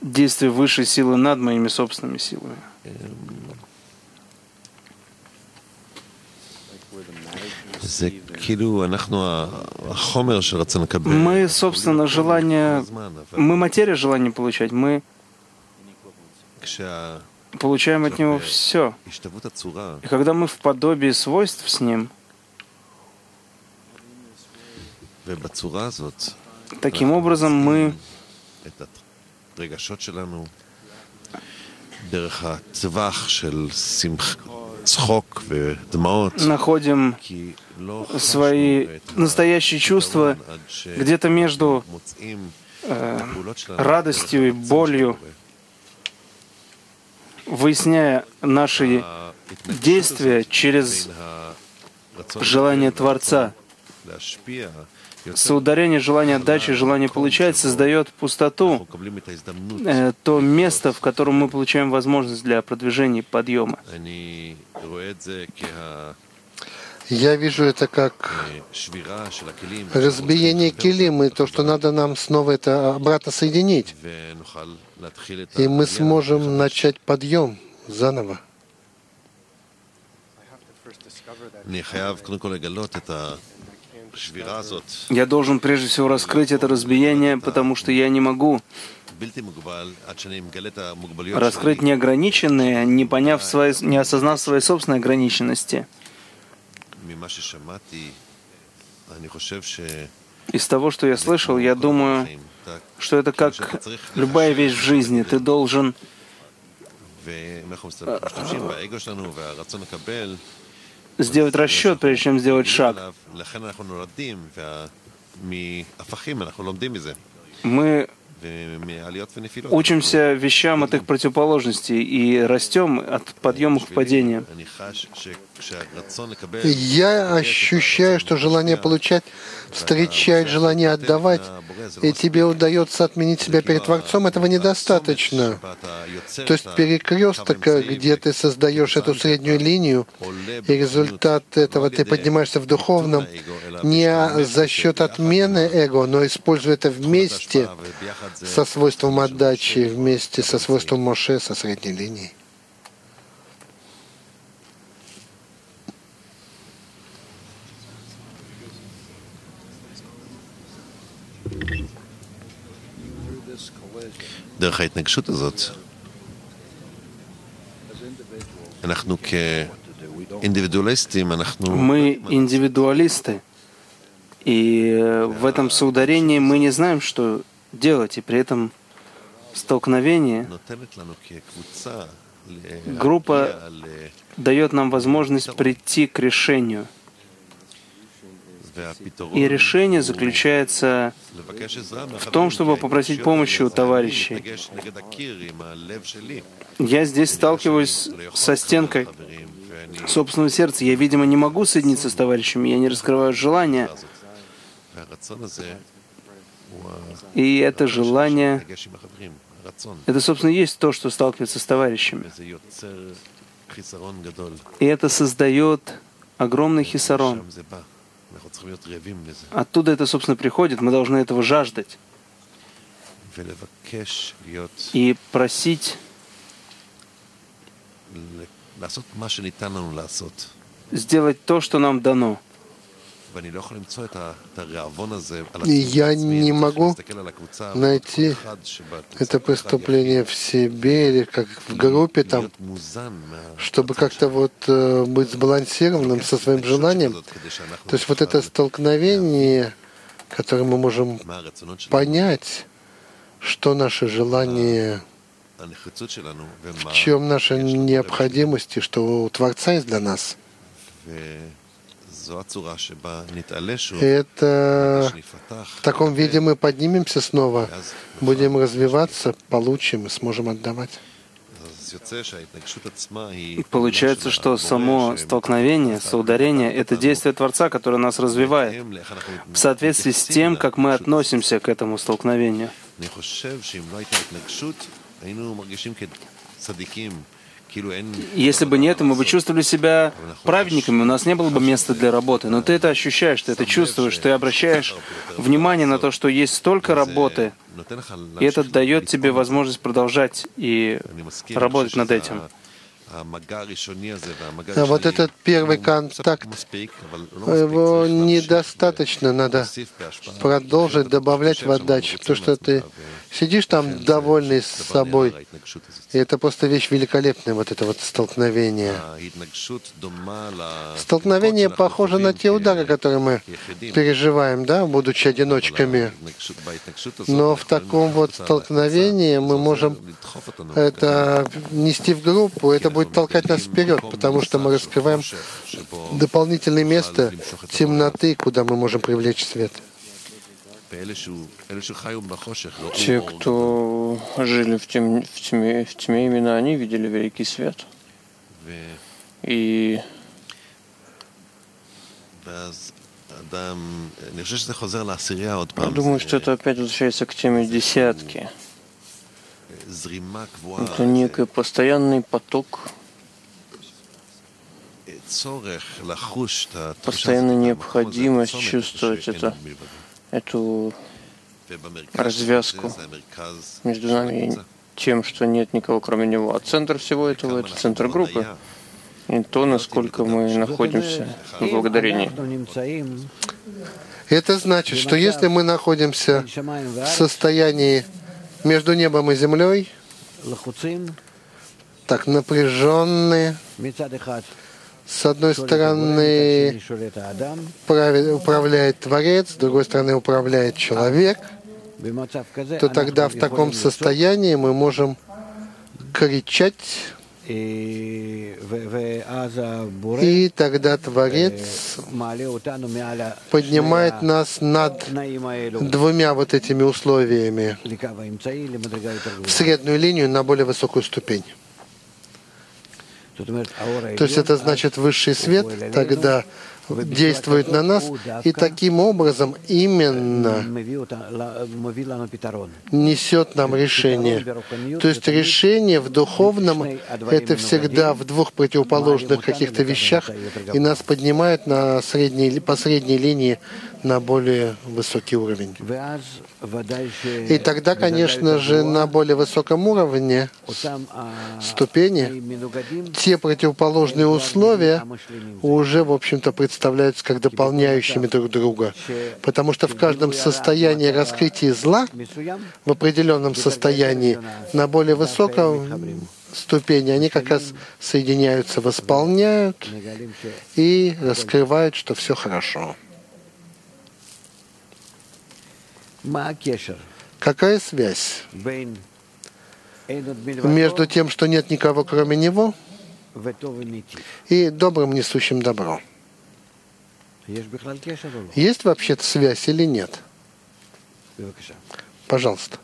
действие высшей силы над моими собственными силами. Мы, собственно, желание, мы материя желания получать, мы получаем от него все. И когда мы в подобии свойств с ним, таким образом мы находим свои настоящие чувства где-то между э, радостью и болью, выясняя наши действия через желание Творца. Соударение желания отдачи, желание получать создает пустоту, э, то место, в котором мы получаем возможность для продвижения подъема. Я вижу это как разбиение килим, и то, что надо нам снова это обратно соединить. И мы сможем начать подъем заново. Я должен прежде всего раскрыть это разбиение, потому что я не могу раскрыть неограниченные, не поняв свои, не осознав своей собственной ограниченности. Из того, что я слышал, я думаю, что это как любая вещь в жизни. Ты должен сделать расчет, прежде чем сделать шаг. Мы учимся вещам от их противоположностей и растем от подъемов к падениям. Я ощущаю, что желание получать встречает желание отдавать, и тебе удается отменить себя перед Творцом, этого недостаточно. То есть перекресток, где ты создаешь эту среднюю линию, и результат этого ты поднимаешься в духовном не за счет отмены эго, но используя это вместе со свойством отдачи, вместе со свойством Моше, со средней линией. דרך ההתנגשות הזאת, אנחנו כאינדיבידואליסטים, אנחנו... Мы индивидуалисты, и в этом соударении мы не знаем, что делать, и при этом столкновение группа дает нам возможность прийти к решению – и решение заключается в том, чтобы попросить помощи у товарищей. Я здесь сталкиваюсь со стенкой собственного сердца. Я, видимо, не могу соединиться с товарищами, я не раскрываю желания. И это желание, это, собственно, есть то, что сталкивается с товарищами. И это создает огромный хисарон. Оттуда это, собственно, приходит. Мы должны этого жаждать. И просить сделать то, что нам дано. Я не могу найти это преступление в себе или как в группе там, чтобы как-то вот э, быть сбалансированным со своим желанием. То есть вот это столкновение, которое мы можем понять, что наше желание, в чем наша необходимость, и что у Творца есть для нас. Это в таком виде мы поднимемся снова, будем развиваться, получим и сможем отдавать. Получается, что само столкновение, соударение — это действие Творца, которое нас развивает в соответствии с тем, как мы относимся к этому столкновению. Если бы нет, мы бы чувствовали себя праведниками, у нас не было бы места для работы. Но ты это ощущаешь, ты это чувствуешь, ты обращаешь внимание на то, что есть столько работы, и это дает тебе возможность продолжать и работать над этим. Вот этот первый контакт, его недостаточно, надо продолжить добавлять в отдачу, потому что ты сидишь там довольный с собой, и это просто вещь великолепная, вот это вот столкновение. Столкновение похоже на те удары, которые мы переживаем, да, будучи одиночками. Но в таком вот столкновении мы можем это нести в группу, это будет толкать нас вперед, потому что мы раскрываем дополнительное место темноты, куда мы можем привлечь свет. Те, кто жили в, тем, в, тьме, в тьме, именно они видели великий свет. И думаю, что это опять возвращается к теме десятки. Это некий постоянный поток, постоянная необходимость чувствовать это, эту развязку между нами и тем, что нет никого кроме него. А центр всего этого — это центр группы. И то, насколько мы находимся в благодарении. Это значит, что если мы находимся в состоянии между небом и землей, так напряженные, с одной стороны управляет Творец, с другой стороны управляет человек, то тогда в таком состоянии мы можем кричать, и тогда Творец поднимает нас над двумя вот этими условиями. В среднюю линию на более высокую ступень. То есть это значит высший свет тогда действует на нас, и таким образом именно несет нам решение. То есть решение в духовном — это всегда в двух противоположных каких-то вещах, и нас поднимает на средней, по средней линии на более высокий уровень. И тогда, конечно же, на более высоком уровне ступени те противоположные условия уже, в общем-то, представляются как дополняющими друг друга. Потому что в каждом состоянии раскрытия зла, в определенном состоянии, на более высоком ступени, они как раз соединяются, восполняют и раскрывают, что все хорошо. Какая связь между тем, что нет никого кроме Него, и добрым, несущим добро? Есть вообще-то связь или нет? Пожалуйста.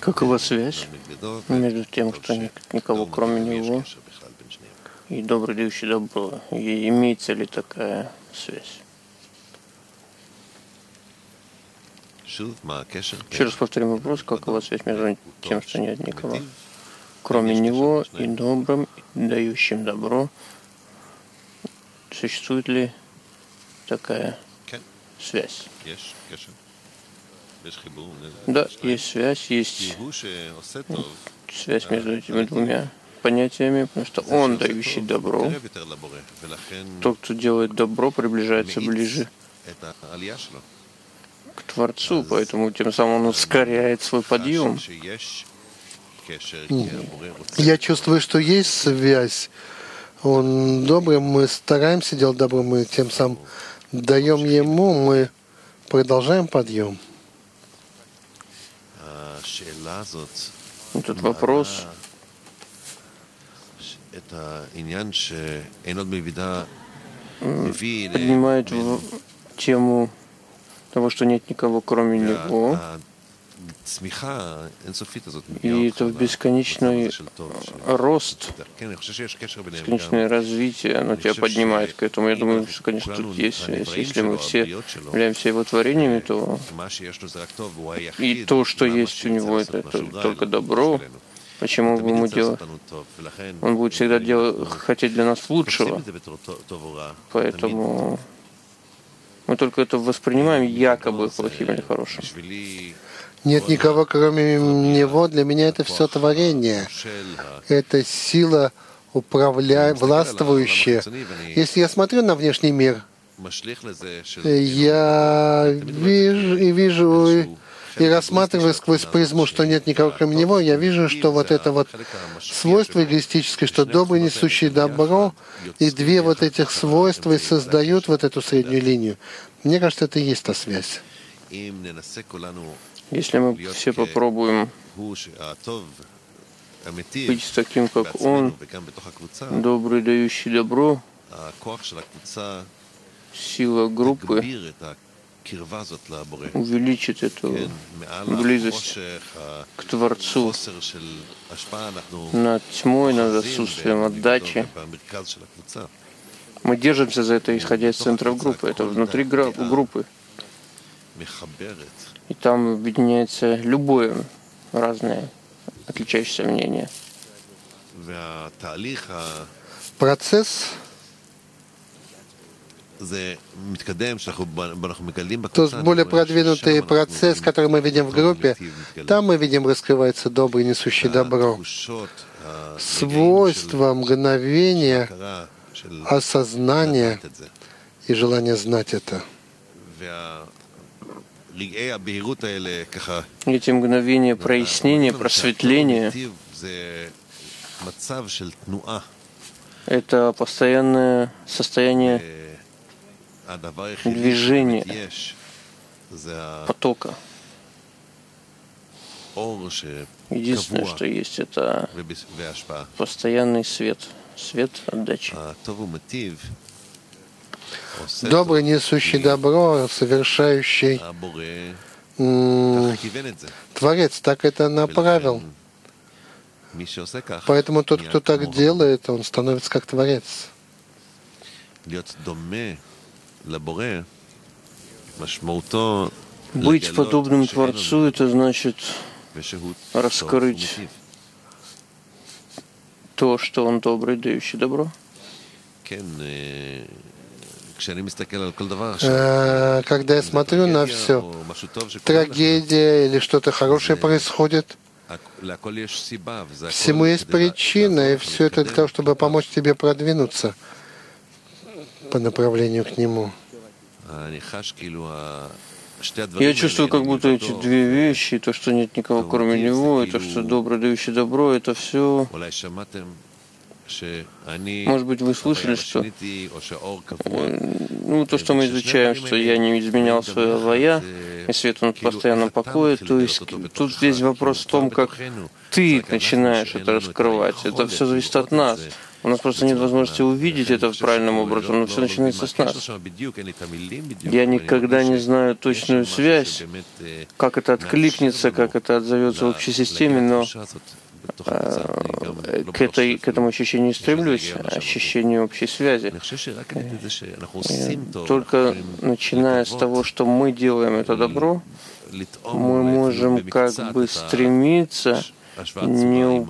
Какова связь между тем, что нет никого кроме него, и добро дающий добро? И имеется ли такая связь? Еще раз повторим вопрос, какова связь между тем, что нет никого кроме него, и добрым, дающим добро? Существует ли такая связь? Да, есть связь, есть связь между этими двумя понятиями, потому что он, дающий добро, тот, кто делает добро, приближается ближе к Творцу, поэтому тем самым он ускоряет свой подъем. Я чувствую, что есть связь. Он добрый, мы стараемся делать добро, мы тем самым даем ему, мы продолжаем подъем. Этот вопрос. поднимает тему того, что нет никого кроме него, и это бесконечный рост, бесконечное развитие, оно тебя поднимает к этому. Я думаю, что, конечно, тут есть. Если мы все являемся его творениями, то и то, что есть у него, это, это только добро. Почему бы ему делать? Он будет всегда делать, хотеть для нас лучшего. Поэтому мы только это воспринимаем якобы плохим или хорошим. Нет никого, кроме Него. Для меня это все творение. Это сила управля... властвующая. Если я смотрю на внешний мир, я вижу и вижу и рассматривая сквозь призму, что нет никого кроме него, я вижу, что вот это вот свойство эгоистическое, что добрый, несущий добро, и две вот этих свойства и создают вот эту среднюю линию. Мне кажется, это и есть та связь. Если мы все попробуем быть таким, как Он, добрый, дающий добро, сила группы увеличит эту близость к Творцу над тьмой, над отсутствием отдачи. Мы держимся за это, исходя из центров группы. Это внутри группы. И там объединяется любое разное отличающееся мнение. Процесс то более продвинутый процесс, который мы видим в группе, там мы видим, раскрывается добрый, несущий добро. Свойства мгновения, осознания и желание знать это. Эти мгновения прояснения, просветления — это постоянное состояние движения, потока. Единственное, что есть, это постоянный свет, свет отдачи. Добрый, несущий добро, совершающий Творец так это направил. Поэтому тот, кто так делает, он становится как Творец. Быть подобным Творцу — это значит раскрыть то, что Он добрый, дающий добро. Э, когда я смотрю на все, трагедия или что-то хорошее происходит, всему есть причина, и все это для того, чтобы помочь тебе продвинуться по направлению к Нему. Я чувствую, как будто эти две вещи, то, что нет никого кроме Него, и то, что добро дающий добро, это все может быть, вы слышали, что ну, то, что мы изучаем, что я не изменял свое авая, и свет он постоянно покоит, то есть тут весь вопрос в том, как ты начинаешь это раскрывать. Это все зависит от нас. У нас просто нет возможности увидеть это правильным образом, но все начинается с нас. Я никогда не знаю точную связь, как это откликнется, как это отзовется в общей системе, но к, этой, к этому ощущению стремлюсь, ощущению общей связи. Только начиная с того, что мы делаем это добро, мы можем как бы стремиться, не,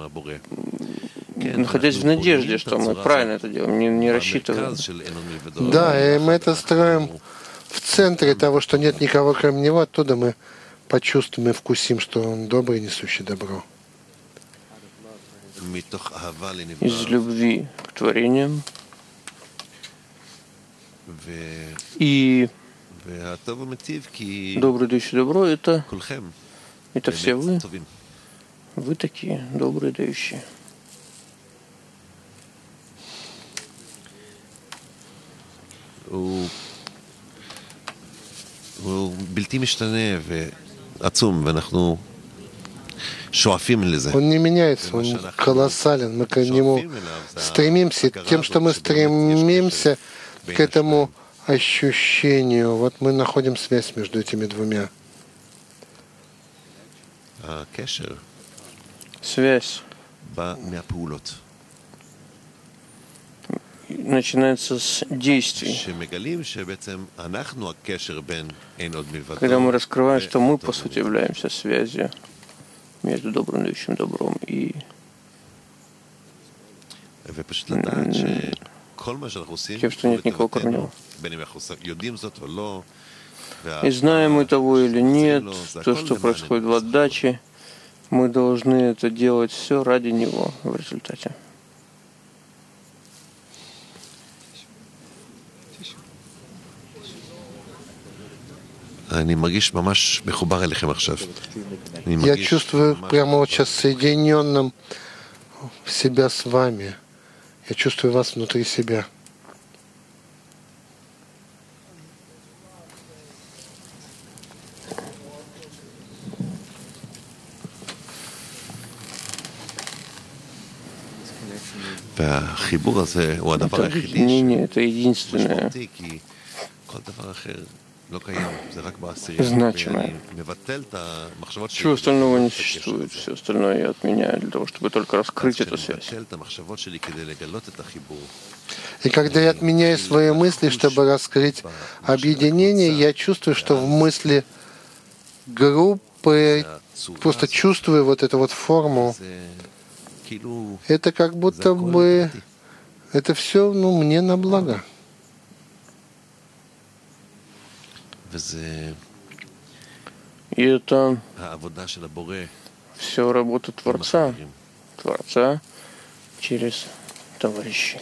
находясь в надежде, что мы правильно это делаем, не, не рассчитываем. Да, и мы это строим в центре того, что нет никого кроме него, оттуда мы почувствуем и вкусим, что он добрый, несущий добро из любви к творениям. И добрый дающий добро — это, это все вы. Вы такие добрые дающие. הוא בלתי משתנה ועצום, ואנחנו он не меняется, он колоссален. Мы к нему стремимся. Тем, что мы стремимся к этому ощущению, вот мы находим связь между этими двумя. Связь. Начинается с действий. Когда мы раскрываем, что мы, по сути, являемся связью между добрым вещим добром и тем, что нет никого кроме него. И знаем мы того или нет, то, что происходит в отдаче, мы должны это делать все ради него в результате. Я чувствую прямо вот сейчас соединенным себя с вами. Я чувствую вас внутри себя. Это объединение — это единственное значимое. Чего остального не существует. Все остальное я отменяю для того, чтобы только раскрыть эту связь. И когда я отменяю свои мысли, чтобы раскрыть объединение, я чувствую, что в мысли группы просто чувствую вот эту вот форму. Это как будто бы это все ну, мне на благо. И это все работа Творца, Творца через товарищей.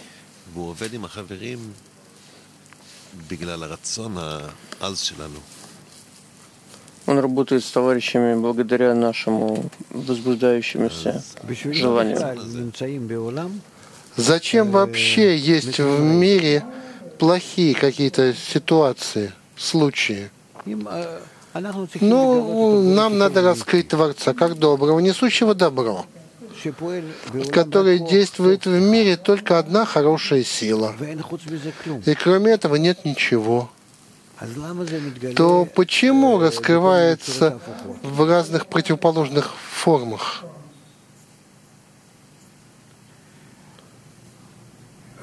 Он работает с товарищами благодаря нашему возбуждающемуся желанию. Зачем вообще есть в мире плохие какие-то ситуации? Случае. Ну, нам надо раскрыть Творца как доброго, несущего добро, который действует в мире только одна хорошая сила. И кроме этого нет ничего. То почему раскрывается в разных противоположных формах?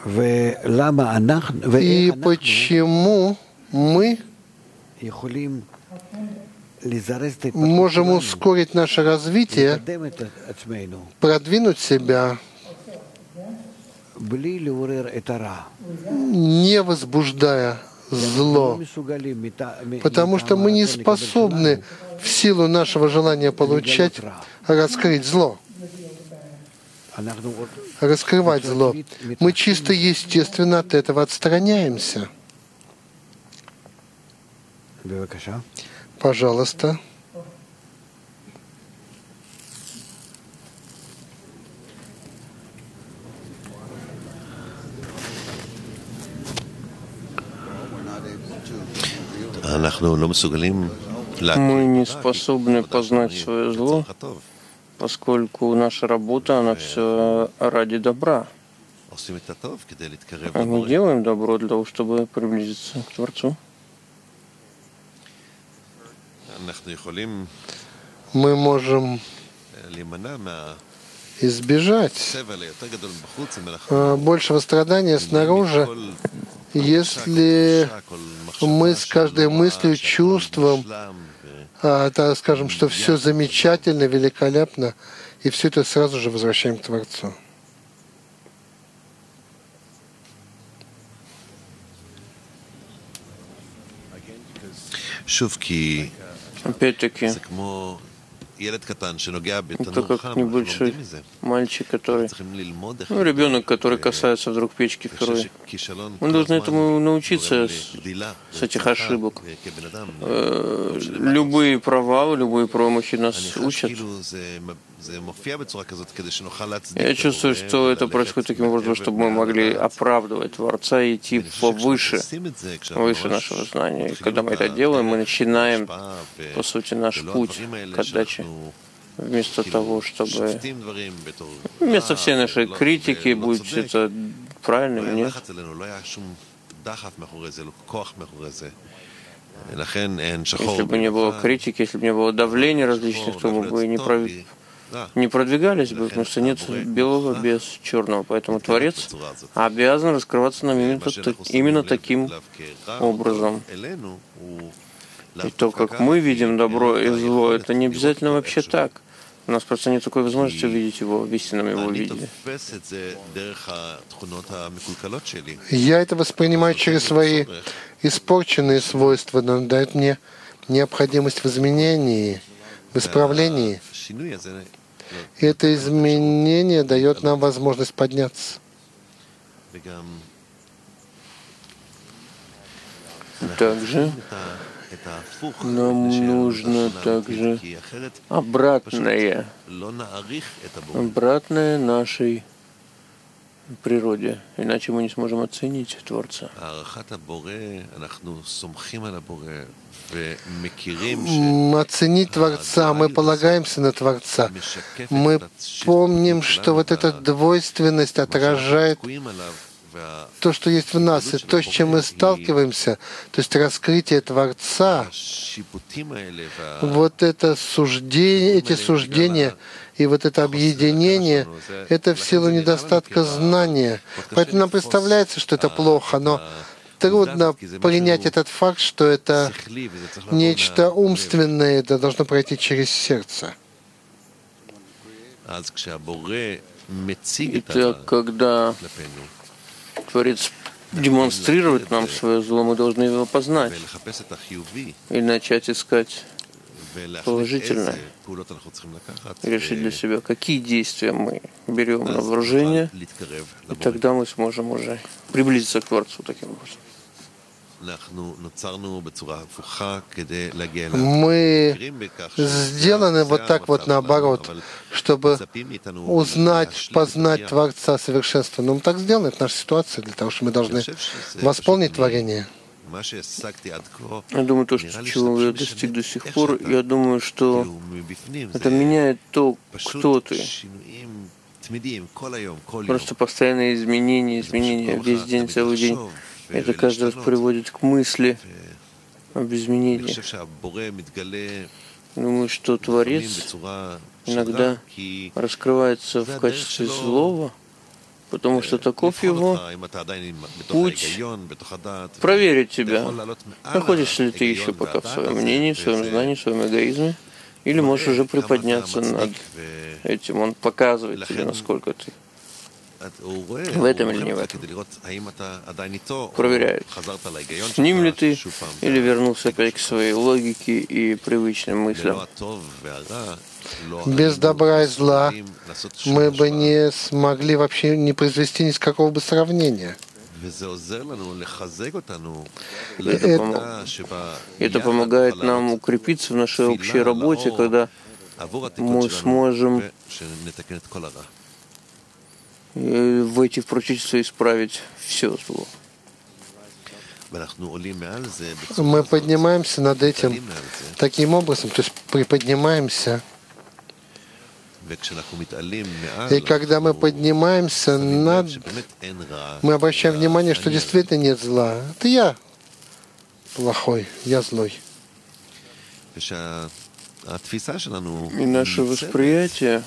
И почему мы можем ускорить наше развитие, продвинуть себя, не возбуждая зло, потому что мы не способны в силу нашего желания получать раскрыть зло, раскрывать зло. Мы чисто естественно от этого отстраняемся. Пожалуйста. Мы не способны познать свое зло, поскольку наша работа, она все ради добра. А мы делаем добро для того, чтобы приблизиться к Творцу. Мы можем избежать а, большего страдания снаружи, если мы с каждой мыслью, чувством, а, так скажем, что все замечательно, великолепно, и все это сразу же возвращаем к Творцу. פתקים это как небольшой мальчик, который, ну, ребенок, который касается вдруг печки впервые. Он должен этому научиться с, с этих ошибок. Э, любые провалы, любые промахи нас учат. Я чувствую, что это происходит таким образом, чтобы мы могли оправдывать Творца и идти повыше, выше нашего знания. И когда мы это делаем, мы начинаем, по сути, наш путь к отдаче. Вместо того, чтобы вместо всей нашей критики, будь это правильно или нет. Если бы не было критики, если бы не было давления различных, то мы бы не, пров... не продвигались бы, потому что нет белого без черного. Поэтому Творец обязан раскрываться нам именно, именно таким образом. И то, как мы видим добро и зло, это не обязательно вообще так. У нас просто нет такой возможности увидеть его в истинном его виде. Я это воспринимаю через свои испорченные свойства, но дает мне необходимость в изменении, в исправлении. И это изменение дает нам возможность подняться. Также нам нужно также обратное, обратное нашей природе, иначе мы не сможем оценить Творца. Оценить Творца, мы полагаемся на Творца. Мы помним, что вот эта двойственность отражает то, что есть в нас, и то, с чем мы сталкиваемся, то есть раскрытие Творца, вот это суждение, эти суждения и вот это объединение, это в силу недостатка знания. Поэтому нам представляется, что это плохо, но трудно принять этот факт, что это нечто умственное, это должно пройти через сердце. Итак, когда Творец демонстрирует нам свое зло, мы должны его познать и начать искать положительное и решить для себя, какие действия мы берем на вооружение, и тогда мы сможем уже приблизиться к Творцу таким образом. Мы сделаны вот так вот наоборот, чтобы узнать, познать Творца совершенства. Но мы так сделаны, это наша ситуация, для того, что мы должны восполнить творение. Я думаю, то, что, чего я достиг до сих пор, я думаю, что это меняет то, кто ты. Просто постоянные изменения, изменения весь день, целый день. Это каждый раз приводит к мысли об изменении. Думаю, что Творец иногда раскрывается в качестве злого, потому что таков его путь проверить тебя. Находишься ли ты еще пока в своем мнении, в своем знании, в своем эгоизме, или можешь уже приподняться над этим. Он показывает тебе, насколько ты в этом или не в этом. Проверяет, с ним ли ты, или вернулся опять к своей логике и привычным мыслям. Без добра и зла мы бы не смогли вообще не произвести ни с какого бы сравнения. Это, это помогает нам укрепиться в нашей общей работе, когда мы сможем войти в прочичество и исправить все зло. Мы поднимаемся над этим таким образом, то есть приподнимаемся. И когда мы поднимаемся над... Мы обращаем внимание, что действительно нет зла. Это я плохой, я злой. И наше восприятие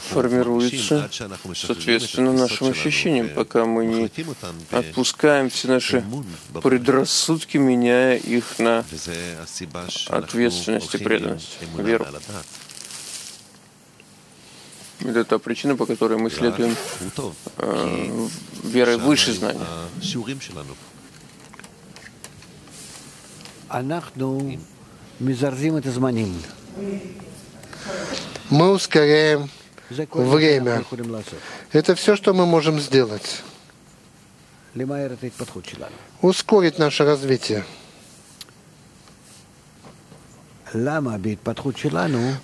формируется соответственно нашим ощущениям, пока мы не отпускаем все наши предрассудки, меняя их на ответственность и преданность, веру. Это та причина, по которой мы следуем э, верой выше знания. Мы ускоряем время. Это все, что мы можем сделать. Ускорить наше развитие.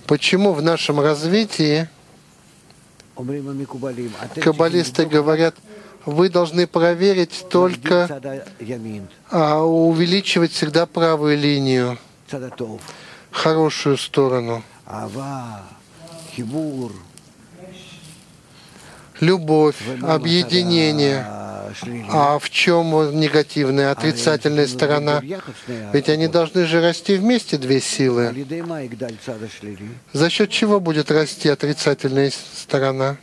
Почему в нашем развитии каббалисты говорят, вы должны проверить только, а увеличивать всегда правую линию, хорошую сторону. Любовь, объединение. А в чем негативная, отрицательная сторона? Ведь они должны же расти вместе, две силы. За счет чего будет расти отрицательная сторона?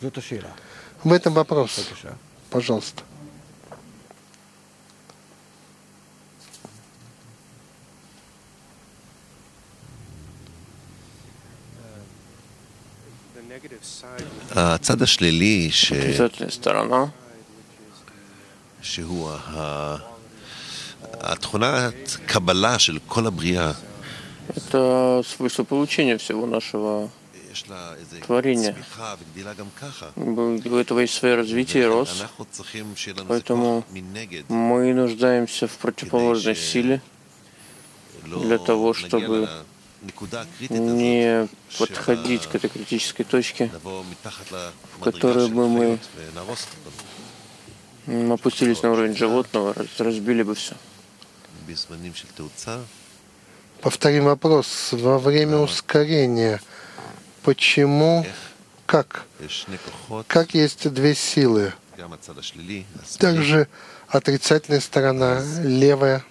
В этом вопрос. Пожалуйста. הצד השלילי, ש... сторона, שהוא התכונת קבלה של כל הבריאה, это свойство получения всего нашего יש לה איזה творения. צמיחה וגדילה גם ככה. У этого есть свое развитие и рост, אנחנו צריכים שיהיה לנו איזה поэтому כוח מנגד, мы нуждаемся в противоположной силе לא для того, נגיע чтобы לנקודה הקריטית הזאת, не подходить к этой критической точке, в которой бы мы опустились на уровень животного, разбили бы все. Повторим вопрос. Во время ускорения, почему, как, как есть две силы? Также отрицательная сторона, левая.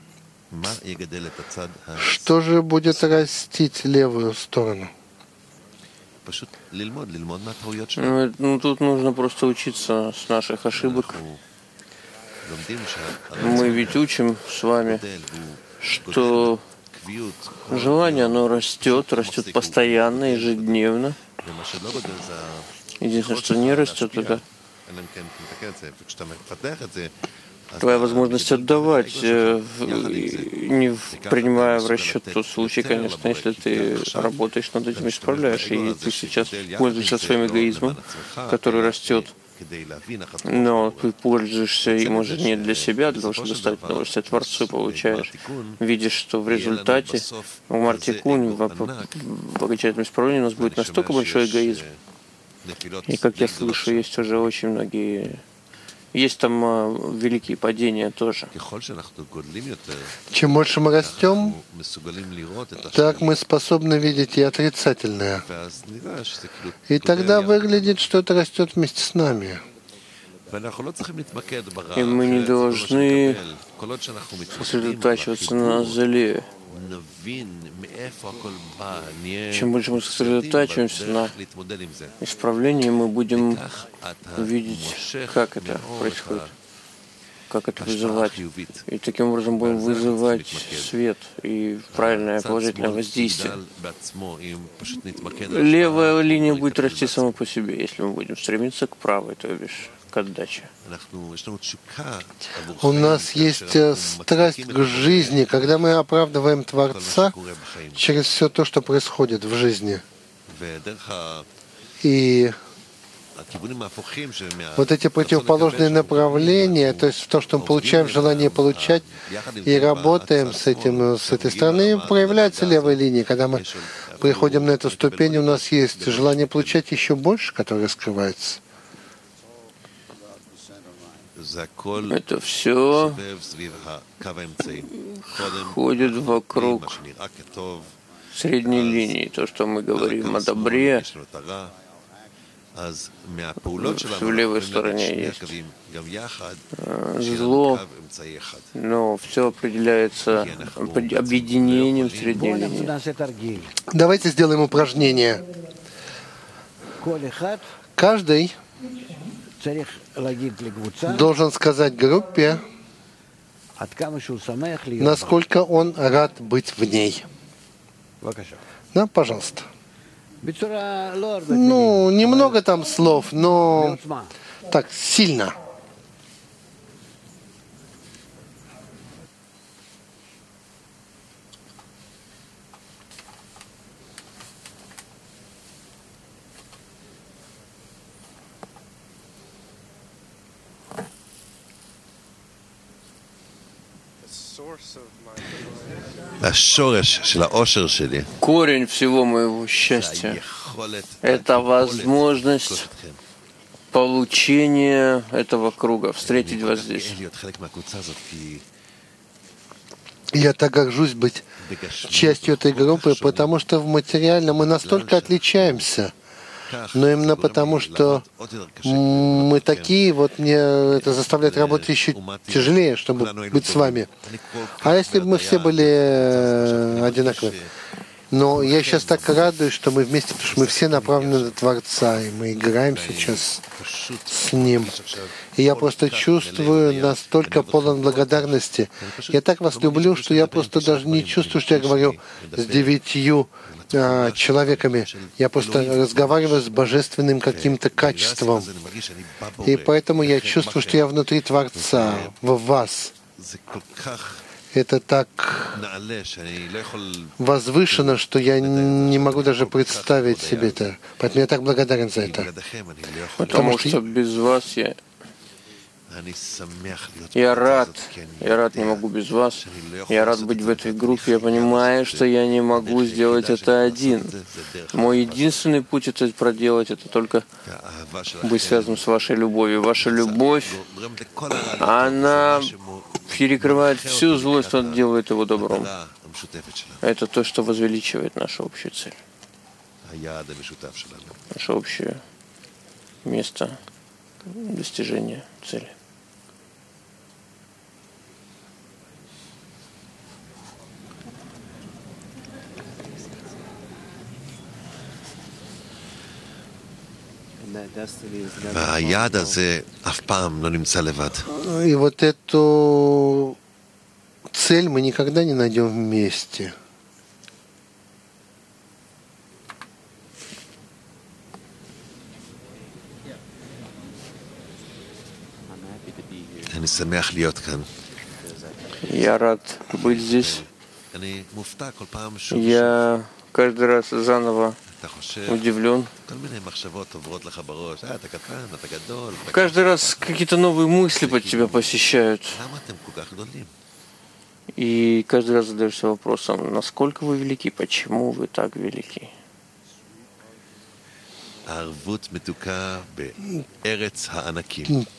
Что же будет растить левую сторону? Ну, ну, тут нужно просто учиться с наших ошибок. Мы ведь учим с вами, что желание, оно растет, растет постоянно, ежедневно. Единственное, что не растет, это твоя возможность отдавать, э, не принимая в расчет тот случай, конечно, если ты работаешь над этим и справляешь, и ты сейчас пользуешься своим эгоизмом, который растет, но ты пользуешься им уже не для себя, а для того, чтобы достать удовольствие Творцу, получаешь. Видишь, что в результате в Мартикуне, в, в окончательном исправлении у нас будет настолько большой эгоизм, и, как я слышу, есть уже очень многие есть там э, великие падения тоже. Чем больше мы растем, так мы способны видеть и отрицательное. И тогда выглядит, что это растет вместе с нами. И мы не должны сосредотачиваться на зле. Чем больше мы сосредотачиваемся на исправлении, мы будем видеть, как это происходит, как это вызывать. И таким образом будем вызывать свет и правильное положительное воздействие. Левая линия будет расти сама по себе, если мы будем стремиться к правой, то бишь к отдаче. У нас есть э, страсть к жизни, когда мы оправдываем Творца через все то, что происходит в жизни. И вот эти противоположные направления, то есть то, что мы получаем желание получать и работаем с этим, с этой стороны, проявляется левая линия, Когда мы приходим на эту ступень, у нас есть желание получать еще больше, которое скрывается. Это все ходит вокруг средней линии. То, что мы говорим о добре, в левой стороне есть э, зло, но все определяется объединением средней линии. Давайте сделаем упражнение. Каждый должен сказать группе, насколько он рад быть в ней. Да, пожалуйста. Ну, немного там слов, но так, сильно. Корень всего моего счастья – это возможность получения этого круга, встретить вас здесь. Я так горжусь быть частью этой группы, потому что в материальном мы настолько отличаемся – но именно потому, что мы такие, вот мне это заставляет работать еще тяжелее, чтобы быть с вами. А если бы мы все были э, одинаковы? Но я сейчас так радуюсь, что мы вместе, потому что мы все направлены на Творца, и мы играем сейчас с Ним. И я просто чувствую настолько полон благодарности. Я так вас люблю, что я просто даже не чувствую, что я говорю с девятью а, человеками. Я просто разговариваю с божественным каким-то качеством. И поэтому я чувствую, что я внутри Творца, в вас это так возвышено, что я не могу даже представить себе это. Поэтому я так благодарен за это. Потому что без вас я я рад, я рад, не могу без вас. Я рад быть в этой группе. Я понимаю, что я не могу сделать это один. Мой единственный путь это проделать, это только быть связанным с вашей любовью. Ваша любовь, она перекрывает всю злость, он делает его добром. Это то, что возвеличивает нашу общую цель. Наше общее место достижения цели. והיעד הזה אף פעם לא נמצא לבד. И вот эту цель мы никогда не найдем вместе. אני שמח להיות כאן. Я рад быть здесь. Я каждый раз заново удивлен. Каждый раз какие-то новые мысли под тебя посещают. И каждый раз задаешься вопросом, насколько вы велики, почему вы так велики.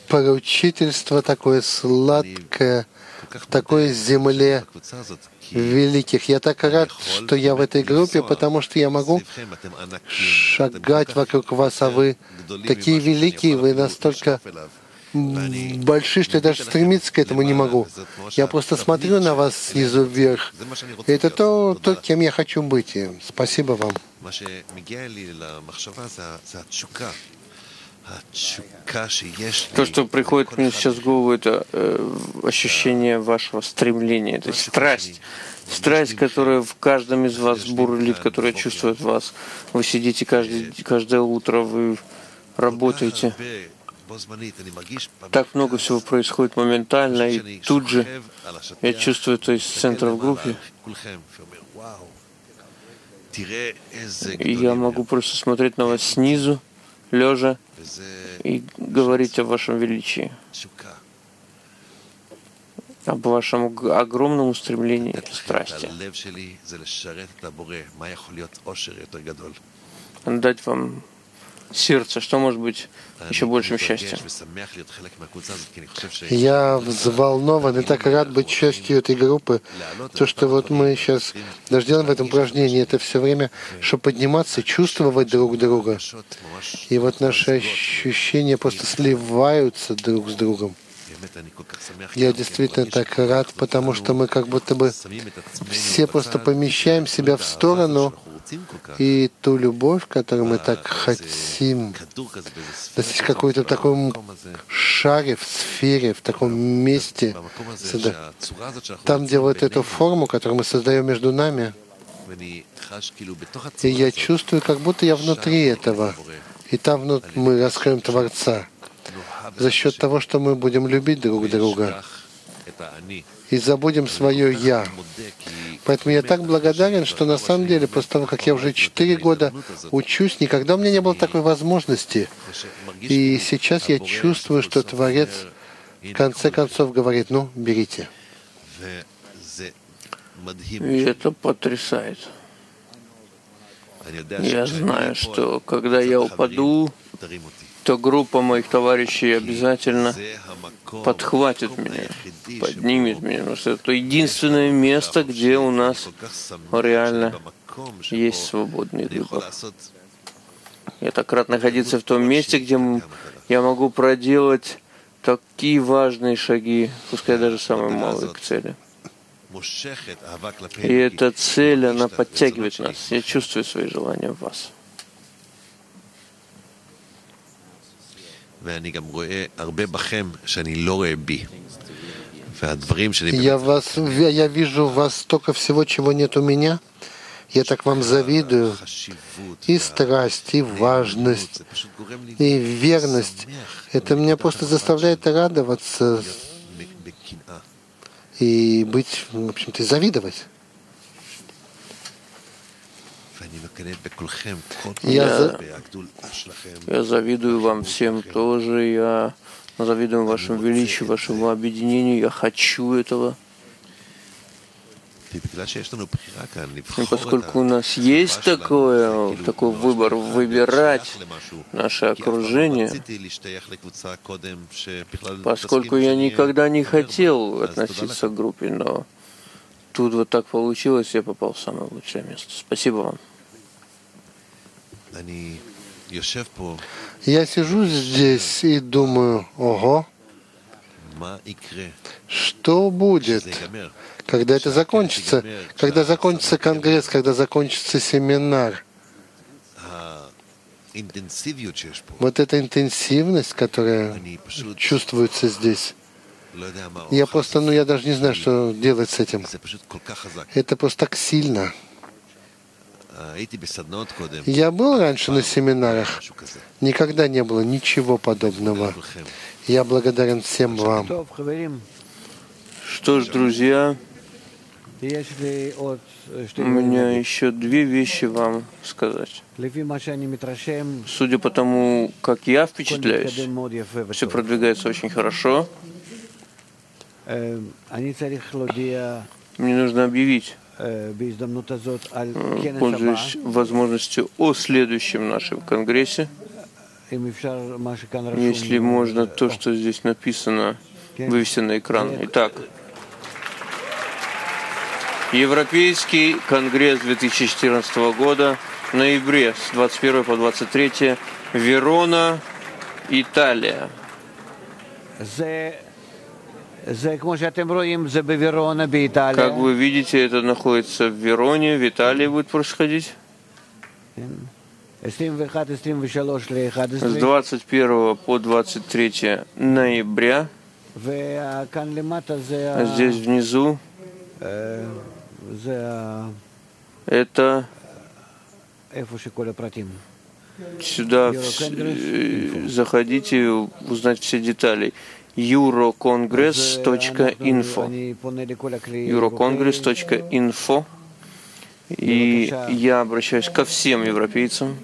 Поручительство такое сладкое в такой земле великих. Я так рад, что я в этой группе, потому что я могу шагать вокруг вас, а вы такие великие, вы настолько большие, что я даже стремиться к этому не могу. Я просто смотрю на вас снизу вверх. И это то, то, кем я хочу быть. И спасибо вам. То, что приходит мне сейчас в голову, это э, ощущение вашего стремления, это страсть. Страсть, которая в каждом из вас бурлит, которая чувствует вас. Вы сидите каждый, каждое утро, вы работаете. Так много всего происходит моментально, и тут же я чувствую то есть центр в группе. И я могу просто смотреть на вас снизу, лежа, и говорить о вашем величии, об вашем огромном устремлении страсти. Дать вам сердце, что может быть еще большим счастьем. Я взволнован и так рад быть частью этой группы. То, что вот мы сейчас даже делаем в этом упражнении, это все время, чтобы подниматься, чувствовать друг друга. И вот наши ощущения просто сливаются друг с другом. Я действительно так рад, потому что мы как будто бы все просто помещаем себя в сторону и ту любовь, которую мы так хотим достичь какой-то таком шаре, в сфере, в таком месте, там, где вот эту форму, которую мы создаем между нами, и я чувствую, как будто я внутри этого. И там мы раскроем Творца. За счет того, что мы будем любить друг друга. и забудем свое «я». Поэтому я так благодарен, что на самом деле, после того, как я уже четыре года учусь, никогда у меня не было такой возможности. И сейчас я чувствую, что Творец в конце концов говорит, ну, берите. И это потрясает. Я знаю, что когда я упаду, то группа моих товарищей обязательно подхватит меня, поднимет меня, потому что это единственное место, где у нас реально есть свободный выбор. Я так рад находиться в том месте, где я могу проделать такие важные шаги, пускай даже самые малые к цели. И эта цель, она подтягивает нас. Я чувствую свои желания в вас. Я, вас, я вижу в вас столько всего, чего нет у меня. Я так вам завидую. И страсть, и важность, и верность. Это меня просто заставляет радоваться и быть, в общем-то, завидовать. Я, я завидую вам всем тоже, я завидую вашему величию, вашему объединению, я хочу этого. И поскольку у нас есть такое, такой выбор выбирать наше окружение, поскольку я никогда не хотел относиться к группе, но тут вот так получилось, я попал в самое лучшее место. Спасибо вам. Я сижу здесь и думаю, ого, что будет, когда это закончится, когда закончится конгресс, когда закончится семинар. Вот эта интенсивность, которая чувствуется здесь, я просто, ну я даже не знаю, что делать с этим. Это просто так сильно. Я был раньше на семинарах. Никогда не было ничего подобного. Я благодарен всем вам. Что ж, друзья, у меня еще две вещи вам сказать. Судя по тому, как я впечатляюсь, все продвигается очень хорошо. Мне нужно объявить, пользуясь возможностью о следующем нашем конгрессе. Если можно, то, что здесь написано, вывести на экран. Итак, Европейский конгресс 2014 года в ноябре с 21 по 23 Верона, Италия. Как вы видите, это находится в Вероне, в Италии будет происходить. С 21 по 23 ноября. А здесь внизу это сюда э, заходите, узнать все детали. eurocongress.info eurocongress.info И я обращаюсь ко всем европейцам.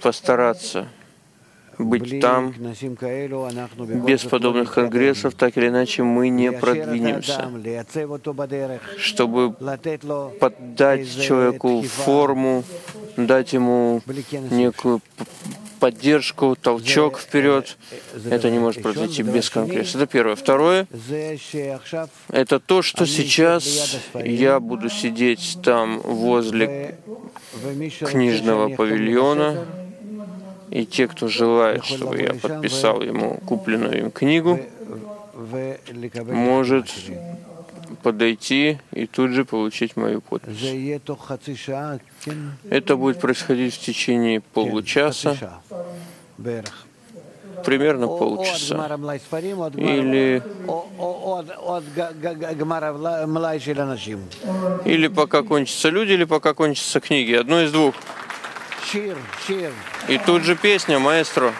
Постараться быть там. Без подобных конгрессов, так или иначе, мы не продвинемся. Чтобы поддать человеку форму, дать ему некую поддержку, толчок вперед. Это не может произойти без Конгресса. Это первое. Второе — это то, что сейчас я буду сидеть там возле книжного павильона, и те, кто желает, чтобы я подписал ему купленную им книгу, может подойти и тут же получить мою подпись. Это будет происходить в течение получаса, примерно полчаса. Или, или пока кончатся люди, или пока кончатся книги. Одно из двух. И тут же песня, маэстро.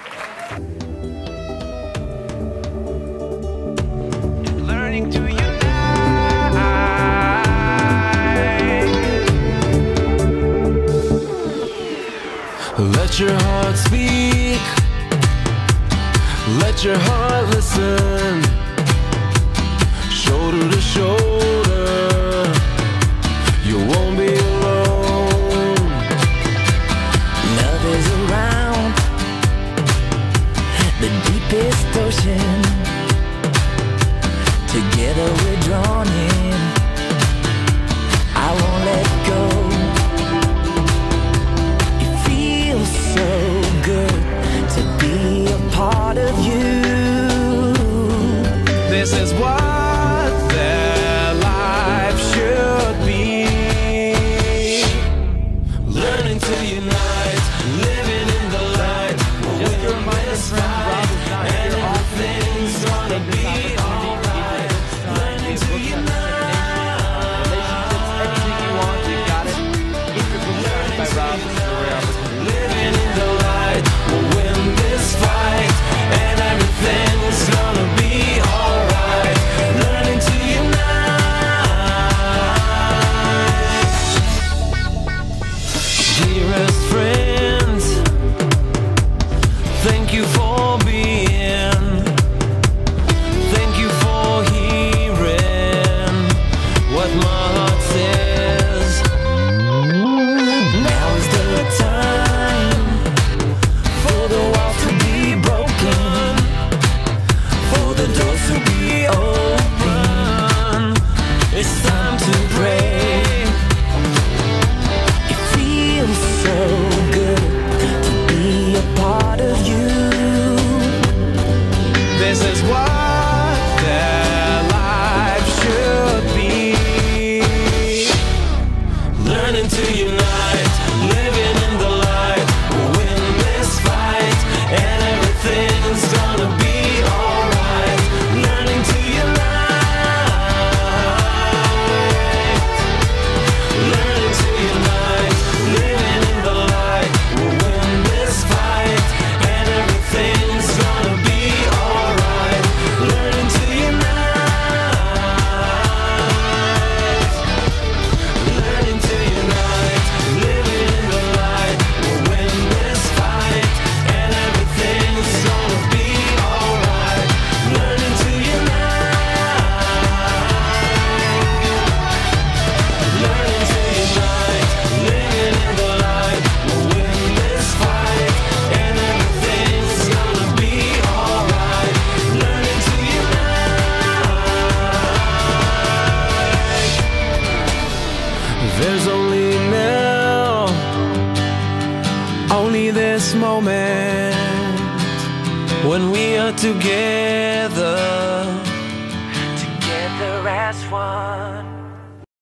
Let your heart speak. Let your heart listen. Shoulder to shoulder. You won't be alone. Love is around the deepest ocean. Together we're drawn in. This is why together,